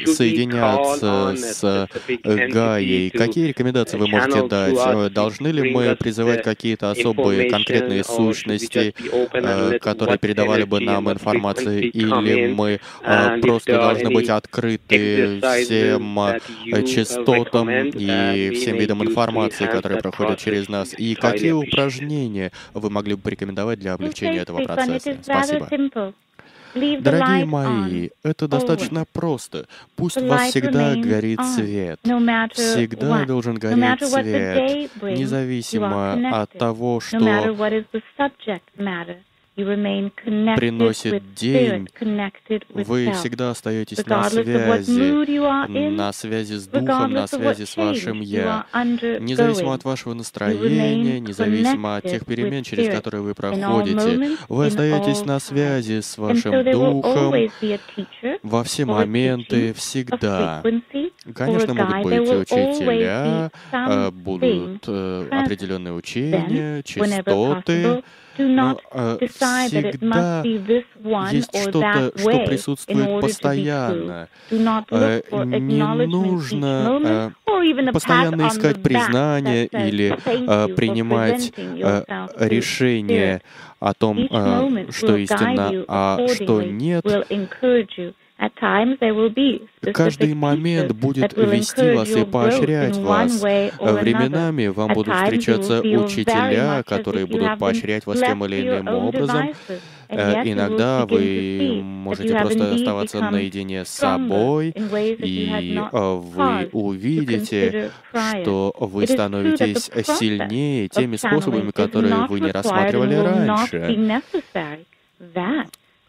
соединяться с Гаей, какие рекомендации вы можете дать? Должны ли мы призывать какие-то особые конкретные сущности, которые передавали бы нам информацию, или мы просто должны быть открыты всем частотам и всем видам информации, которые проходят через нас. И какие упражнения вы могли бы порекомендовать для облегчения этого процесса? Спасибо. Дорогие мои, это достаточно просто. Пусть у вас всегда горит свет. Всегда должен гореть свет, независимо от того, что приносит день, вы всегда остаетесь на связи, на связи с Духом, на связи с вашим Я. Независимо от вашего настроения, независимо от тех перемен, через которые вы проходите, вы остаетесь на связи с вашим Духом во все моменты, всегда. Конечно, могут быть учителя, а, будут э, определенные учения, частоты, но э, всегда есть что-то, что присутствует постоянно. Э, не нужно э, постоянно искать признание или э, принимать э, решение о том, э, что истинно, а что нет. Каждый момент будет вести вас и поощрять вас. Временами вам будут встречаться учителя, которые будут поощрять вас тем или иным образом. Э, иногда вы можете просто оставаться наедине с собой, и э, вы увидите, что вы становитесь сильнее теми способами, которые вы не рассматривали раньше.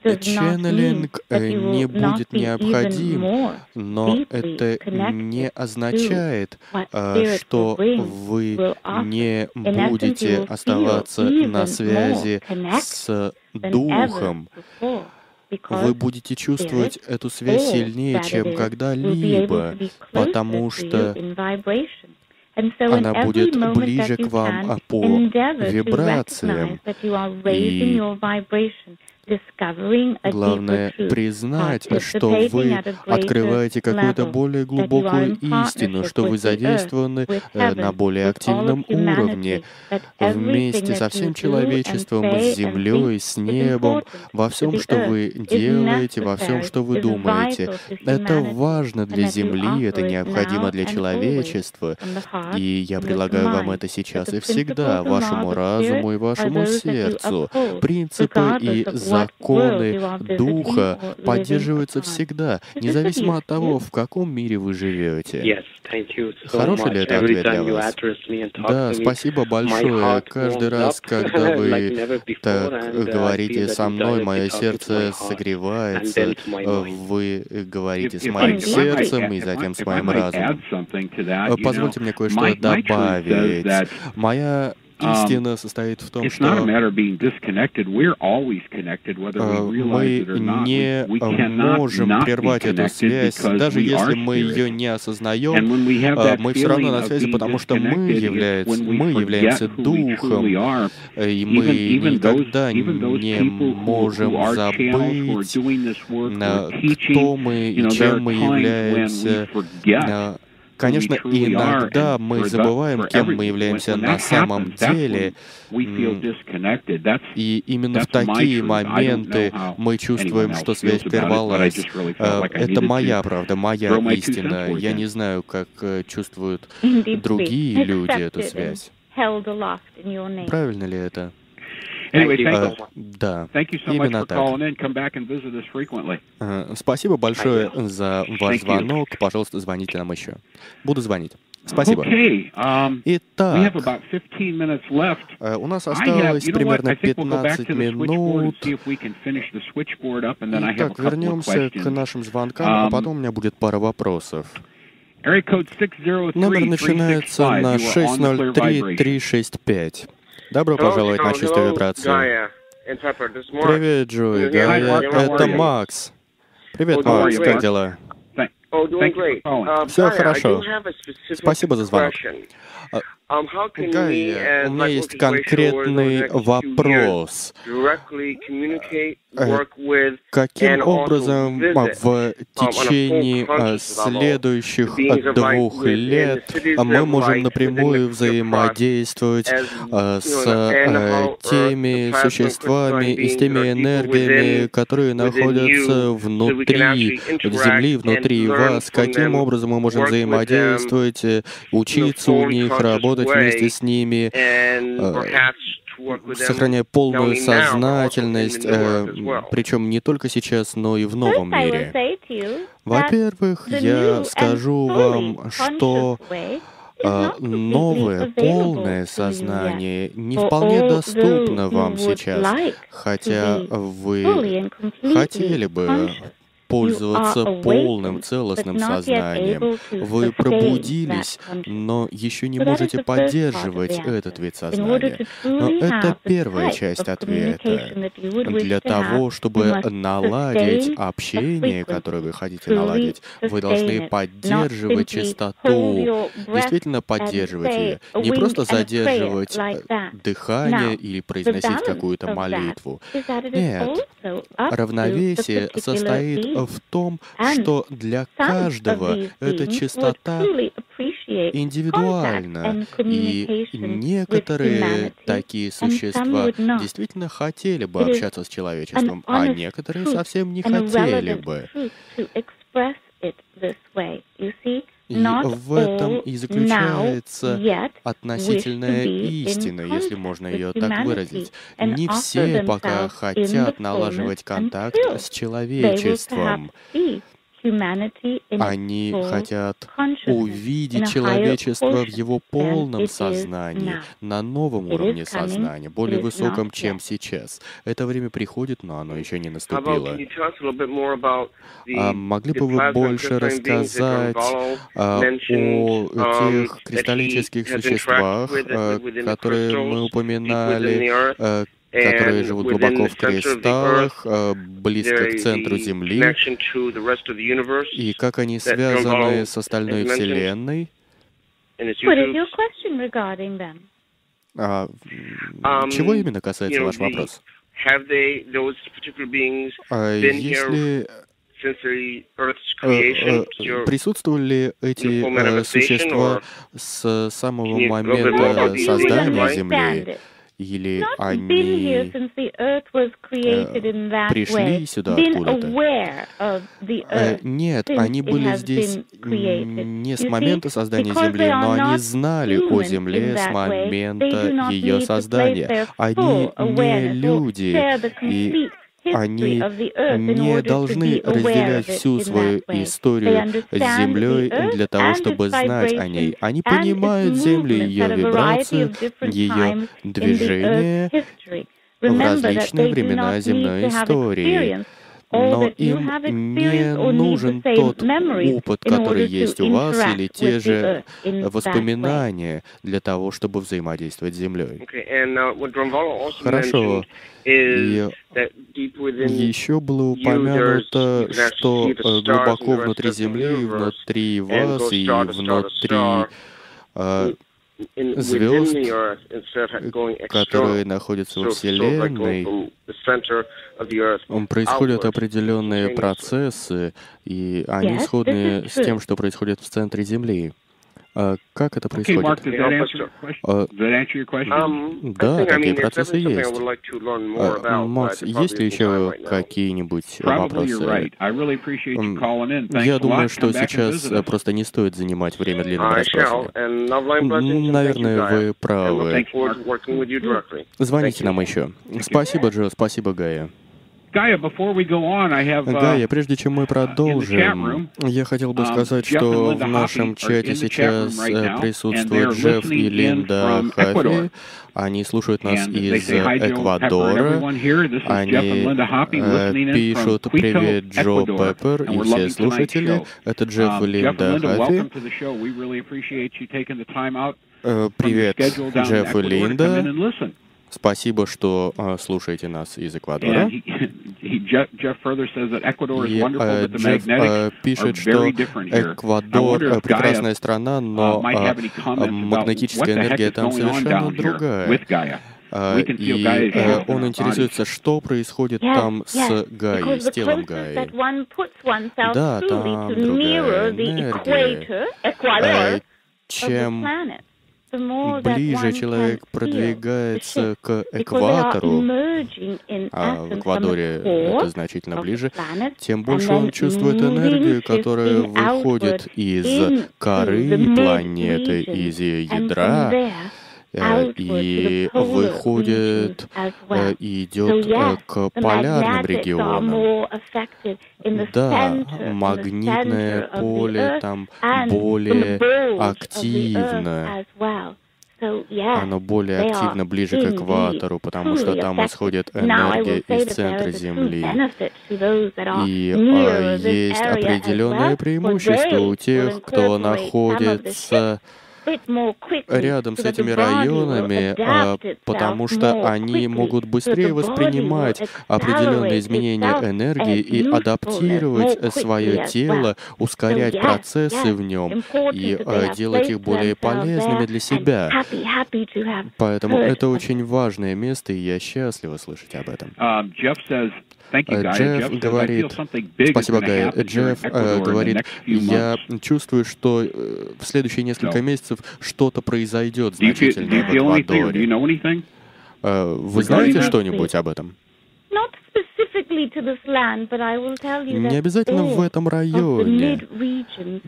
Ченнелинг э, не будет необходим, но это не означает, э, что вы не будете оставаться на связи с Духом. Вы будете чувствовать эту связь сильнее, чем когда-либо, потому что она будет ближе к вам по вибрациям. И Главное признать, что вы открываете какую-то более глубокую истину, что вы задействованы э, на более активном уровне, вместе со всем человечеством, с землей, с небом, во всем, что вы делаете, во всем, что вы думаете. Это важно для Земли, это необходимо для человечества. И я предлагаю вам это сейчас и всегда, вашему разуму и вашему сердцу. Принципы и законы законы Духа поддерживаются всегда, (laughs) независимо от того, в каком мире вы живете. Хороший ли это ответ для вас? Да, спасибо большое. Каждый раз, когда (laughs) вы так uh, говорите со мной, мое сердце согревается, вы говорите с моим сердцем и затем с моим разумом. Позвольте мне кое-что добавить. Моя Истина состоит в том, что мы не можем прервать эту связь, даже если мы ее не осознаем, мы все равно на связи, потому что мы, является, мы являемся Духом, и мы никогда не можем забыть, кто мы и чем мы являемся, Конечно, иногда мы забываем, кем мы являемся на самом деле. И именно в такие моменты мы чувствуем, что связь прервалась. Э, это моя правда, моя истина. Я не знаю, как э, чувствуют другие люди эту связь. Правильно ли это? Anyway, thank you. Да, thank you so именно much for так. calling in. Come back and visit us frequently. Э, Спасибо большое за ваш Thank you. звонок. Пожалуйста, звоните нам еще. Буду звонить. Спасибо. Okay. Um, Итак, about 15 minutes left. э, у нас осталось примерно I think we'll go back 15 to the switchboard and минут. Итак, вернемся к нашим звонкам, а Um, потом у меня будет пара вопросов. Area code 603 Номер начинается на 603-365. Добро пожаловать на чистую вибрацию. Привет, Джой, Гая, это? Макс. Привет, Макс, как дела? Uh, I хорошо. Спасибо за звонок. А, Um, as у меня есть конкретный вопрос. Э, Каким образом а, в um, течение а, следующих а, двух лет а, мы можем напрямую взаимодействовать а, с а, теми существами и с теми энергиями, которые находятся внутри Земли, внутри вас. Каким образом мы можем взаимодействовать, э, учиться у них, работать вместе с ними, э, сохраняя полную сознательность, причем не только сейчас, но и в новом мире. Во-первых, я скажу вам, что а, новое, полное сознание не вполне доступно вам сейчас, хотя вы хотели бы. Пользоваться awakened, полным but целостным сознанием. Вы пробудились, но еще не можете поддерживать этот вид сознания. Но это первая часть ответа. Для того, чтобы наладить общение, которое вы хотите наладить, вы должны поддерживать breath действительно поддерживать ее. Не просто задерживать э, дыхание или произносить какую-то молитву. Нет. Равновесие состоит. В том, что для каждого эта contact индивидуальна, и некоторые такие существа действительно хотели бы общаться с человечеством, а некоторые совсем не хотели бы. И в этом и заключается относительная истина, если можно ее так выразить. Не все пока хотят налаживать контакт с человечеством. Они хотят увидеть человечество в его полном сознании, на новом уровне сознания, более высоком, чем сейчас. Это время приходит, но оно еще не наступило. А могли бы вы больше рассказать а, о um, тех кристаллических существах, а, которые мы упоминали, а, которые живут глубоко в кристаллах, а, близко к центру Земли, и как они связаны с остальной. Вселенной. and it's What is YouTube. your question regarding them? А, Um, чего именно касается ваш вопрос? А Если э, э, присутствовали ли эти э, существа с самого момента создания? Земли? Или они пришли сюда откуда-то? Э. Нет, они были здесь не с момента создания Земли, но они знали о Земле с момента ее создания. Они не люди, и они не должны разделять всю свою историю с Землей для того, чтобы знать о ней. Они понимают Землю, ее вибрацию, ее движение в различные времена земной истории. Но им не нужен тот опыт, который есть у вас, или те же воспоминания для того, чтобы взаимодействовать с Землей. uh, Хорошо. И еще было упомянуто, что э, глубоко внутри Земли, внутри вас и внутри э, звезд, которые находятся во Вселенной. Происходят outwards. определенные процессы, и они сходны с тем, что происходит в центре Земли. А как это Okay, Mark, происходит? does that answer your question? Uh, Does that answer your question? Um, I Да, такие процессы есть. А, Макс, есть ли еще какие-нибудь вопросы? Я думаю, что сейчас э, просто не стоит занимать время длинными расспросами. Наверное, вы правы. Звоните нам еще. Спасибо, Джо, спасибо, Гая. Uh, Гая, прежде чем мы продолжим, я хотел бы um, сказать, что в нашем чате сейчас э, присутствуют Джефф и Линда. Хафи. Они слушают нас из Эквадора. Они э, пишут «Привет, Джо. Пеппер» и все слушатели. Это Джефф и Um, Линда Э, your Привет, Джефф и Линда. Спасибо, что э, слушаете нас из Эквадора. He, he, Jeff, Jeff И э, э, пишет, что Эквадор э, прекрасная страна, uh, но э, э, магнетическая энергия там совершенно другая. А, И э, он интересуется, что происходит там с Гаей, с телом Гаи. Да, там другая энергия. Э, Чем ближе человек продвигается к экватору, а в core это значительно ближе, тем больше он чувствует энергию, которая выходит из коры планеты, из ее ядра, э, и выходит э, и идет э, к полярным регионам. Да, магнитное поле там более bulge of the Earth активно. as well. So yes, Оно более активно ближе к экватору, потому что там исходит энергия из центра Земли. И э, есть преимущество they у тех, кто находится рядом с этими районами, а, потому что они могут быстрее воспринимать определенные изменения энергии и адаптировать свое тело, ускорять процессы в нем и э, делать их более полезными для себя. Поэтому это очень важное место, и я счастлива слышать об этом. Um, Э. Джефф говорит, спасибо, in Джефф э, говорит, я чувствую, что э, в следующие несколько месяцев что-то произойдет значительное в Эквадоре. Э, Вы знаете что-нибудь об этом? Не обязательно в этом районе.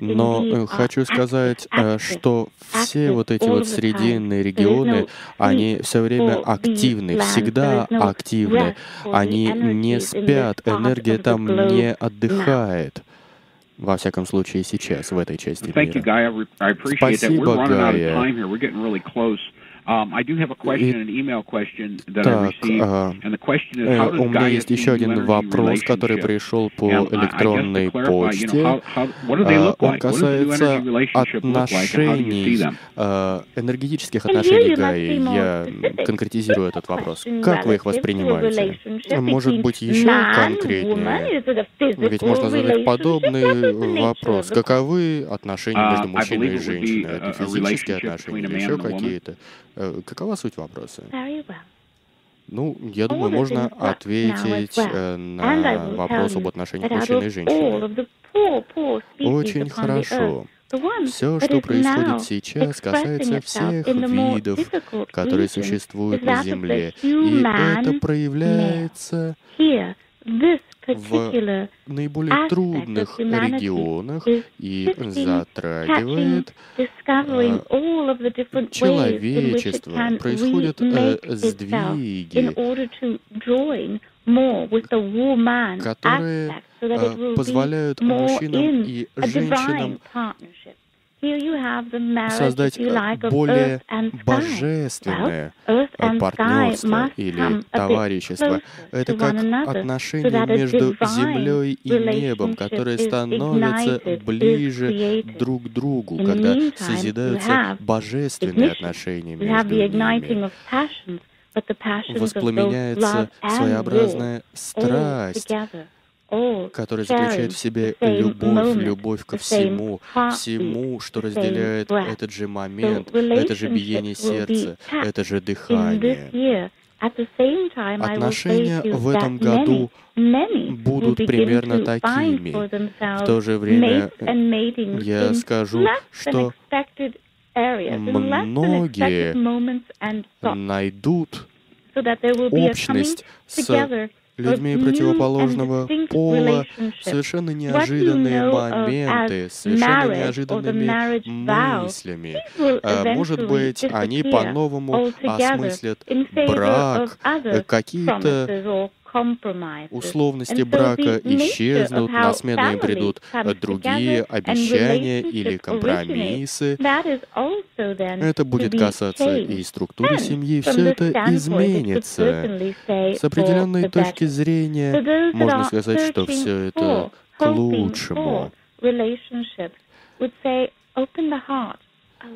Но э, хочу сказать, э, что все вот эти вот срединные регионы, они все время активны, всегда активны. Они не спят, энергия там не отдыхает. Во всяком случае, сейчас, в этой части мира. Спасибо, Гая. Um, I do have a question, an email question that I Так, received, а, and the question is, Э, how does У меня есть еще один вопрос, который пришел по I- I электронной почте. how- how- what do they А, look Он касается energy relationship look like, and how do you see отношений, them? э, энергетических отношений Гаи. Я конкретизирую этот вопрос. Question Как вы их воспринимаете? Может быть, еще конкретнее? Ведь можно задать подобный вопрос. Каковы отношения Uh, между I мужчиной и believe it would be женщиной? a- Это физические relationship отношения between a или man еще and a woman. какие-то? Э, Какова суть вопроса? Ну, я думаю, можно ответить э, на вопрос об отношениях мужчины и женщины. Очень хорошо. Все, что происходит сейчас, касается всех видов, которые существуют на Земле. И это проявляется в наиболее трудных регионах и затрагивает э, человечество. Происходят э, сдвиги, которые э, позволяют мужчинам и женщинам создать э, более божественное э, партнерство или товарищество. Это как отношения между землей и небом, которые становятся ближе друг к другу, когда созидаются божественные отношения между ними. Воспламеняется своеобразная страсть, all которая заключает в себе любовь, любовь ко всему, всему, что разделяет этот же момент, это же биение сердца, это же дыхание. Отношения в этом году будут примерно такими. В то же время я скажу, что многие найдут общность с людьми противоположного пола, совершенно неожиданные моменты, совершенно неожиданными мыслями. А, может быть, они по-новому осмыслят брак, какие-то условности брака исчезнут, на смену им придут другие обещания или компромиссы. Это будет касаться и структуры семьи, все это изменится. С определенной точки зрения можно сказать, что все это к лучшему.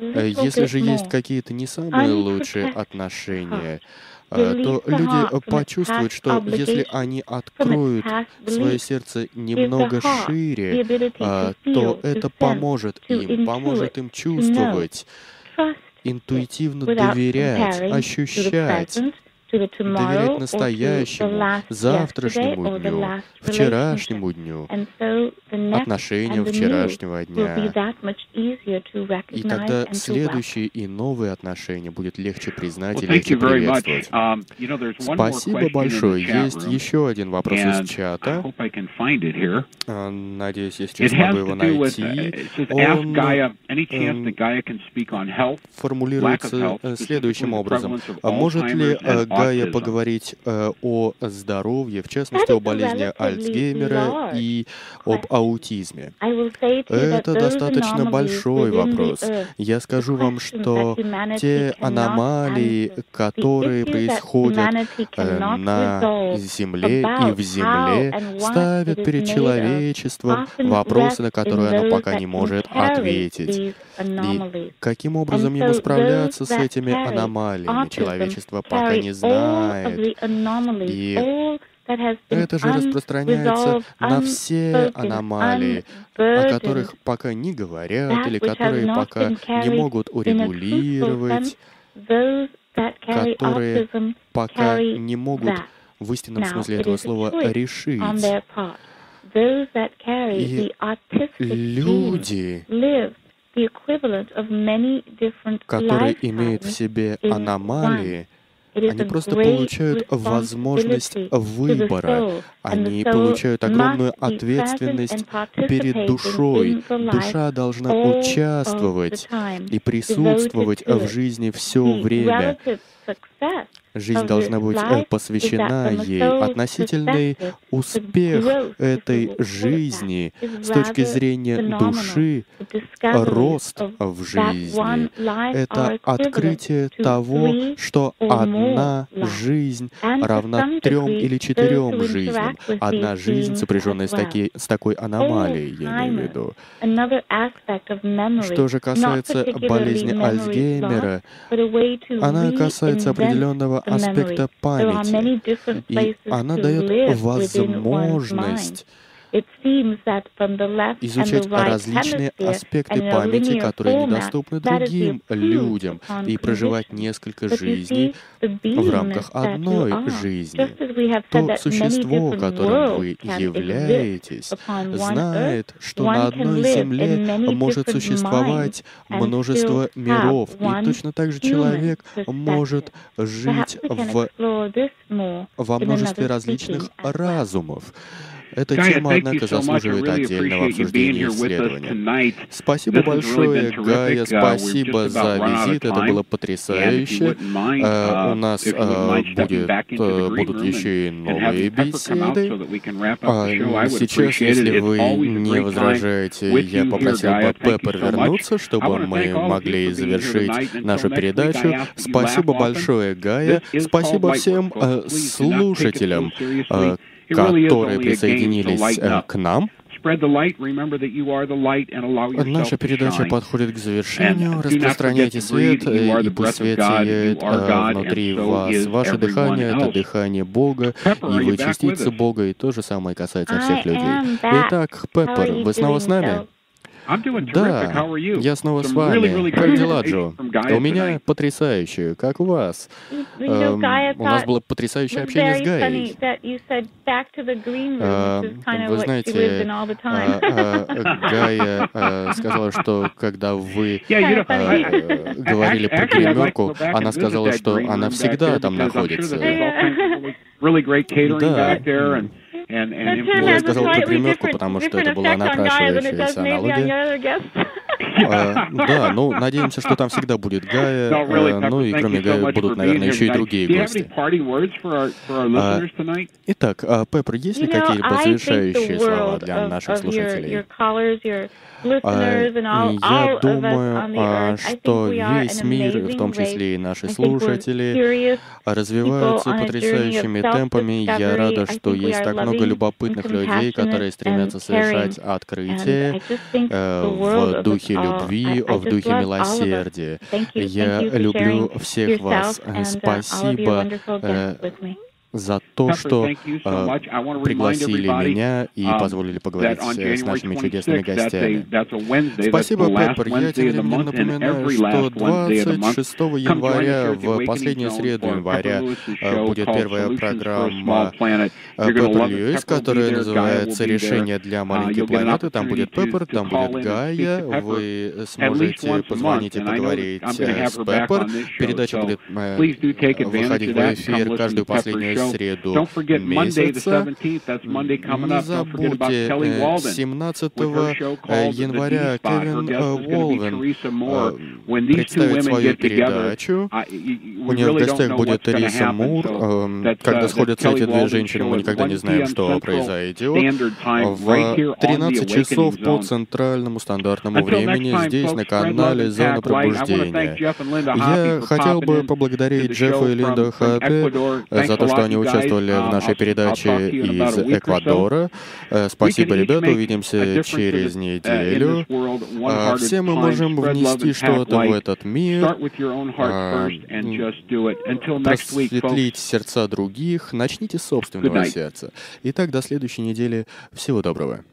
Если же есть какие-то не самые лучшие отношения, Э, то люди почувствуют, что если они откроют свое сердце немного шире, э, то это поможет им, поможет им чувствовать, интуитивно доверять, ощущать, доверять настоящему, завтрашнему дню, вчерашнему дню, отношениям вчерашнего дня. И тогда следующие и новые отношения будет легче признать и легче приветствовать. Um, Спасибо большое. Есть еще один вопрос из чата. А, надеюсь, я сейчас могу его найти. Он эм, формулируется э, следующим образом. А может ли Гая поговорить э, о здоровье, в частности, о болезни Альцгеймера и об аутизме. Это достаточно большой вопрос. Я скажу вам, что те аномалии, которые происходят э, на Земле и в Земле, ставят перед человечеством вопросы, на которые оно пока не может ответить. И каким образом ему справляться с этими аномалиями, человечество пока не знает. И это же распространяется на все аномалии, о которых пока не говорят или которые пока не могут урегулировать, которые пока не могут в истинном смысле этого слова решить. И люди, которые имеют в себе аномалии, они просто получают возможность выбора. Они получают огромную ответственность перед душой. Душа должна участвовать и присутствовать в жизни все время. Жизнь должна быть э, посвящена ей. Относительный успех этой жизни с точки зрения души, рост в жизни — это открытие того, что одна жизнь равна трем или четырем жизням. Одна жизнь, сопряженная с, таки, с такой аномалией, я имею в виду. Что же касается болезни Альцгеймера, она касается определенного аспекта памяти, и она дает возможность изучать различные аспекты памяти, которые недоступны другим людям, и проживать несколько жизней в рамках одной жизни. То существо, которым вы являетесь, знает, что на одной Земле может существовать множество миров, и точно так же человек может жить в, во множестве различных разумов. Эта тема, однако, заслуживает отдельного обсуждения и исследования. Спасибо большое, Гая, спасибо за визит, это было потрясающе. У нас будет, будут еще и новые беседы. Сейчас, если вы не возражаете, я попросил бы Пеппер вернуться, чтобы мы могли завершить нашу передачу. Спасибо большое, Гая. Спасибо всем слушателям, которые присоединились э, к нам. Наша передача подходит к завершению. Распространяйте свет, э, и пусть свет сияет э, внутри вас. Ваше дыхание — это дыхание Бога, и вы частица Бога, и то же самое касается всех людей. Итак, Пеппер, вы снова с нами? Да, я снова с вами. Как дела, Джо? У меня потрясающе. Как у вас? Эм, у нас было потрясающее общение с Гаей. Эм, вы знаете, а, а, Гая а, сказала, что когда вы говорили про гримерку, она сказала, что она всегда там находится. Да. Я сказал про гримерку, потому что это была напрашивающаяся аналогия. А, да, ну, надеемся, что там всегда будет Гая, э, ну и кроме Гая будут, наверное, еще и другие гости. А, итак, а, Пеппер, есть ли какие-либо завершающие слова для наших слушателей? Я думаю, что весь мир, в том числе и наши слушатели, развиваются потрясающими темпами. Я рада, что есть так много любопытных людей, которые стремятся совершать открытия э, в духе любви, в духе милосердия. Я люблю всех вас. Спасибо за то, что э, пригласили меня и позволили поговорить с нашими чудесными гостями. Спасибо, Пеппер. Я тем временем напоминаю, что 26 января, в последнюю среду января, э, будет первая программа Пеппер Льюис, которая называется «Решение для маленькой планеты». Там будет Пеппер, там будет Гая. Вы сможете позвонить и поговорить с Пеппер. Передача будет э, выходить в эфир каждую последнюю среду месяца. Не забудьте, 17 э, января Кевин Уолвен э, представит свою передачу. У нее в гостях будет Риса Мур. Эм, когда сходятся эти две женщины, мы никогда не знаем, что произойдет. В 13 часов по центральному стандартному времени здесь, на канале «Зона пробуждения». Я хотел бы поблагодарить Джеффа и Линда Хаппи за то, что они участвовали в нашей передаче из Эквадора. Э, спасибо, ребята, увидимся через неделю. А, все мы можем внести что-то в этот мир, а, просветлить сердца других, начните с собственного сердца. Итак, до следующей недели. Всего доброго.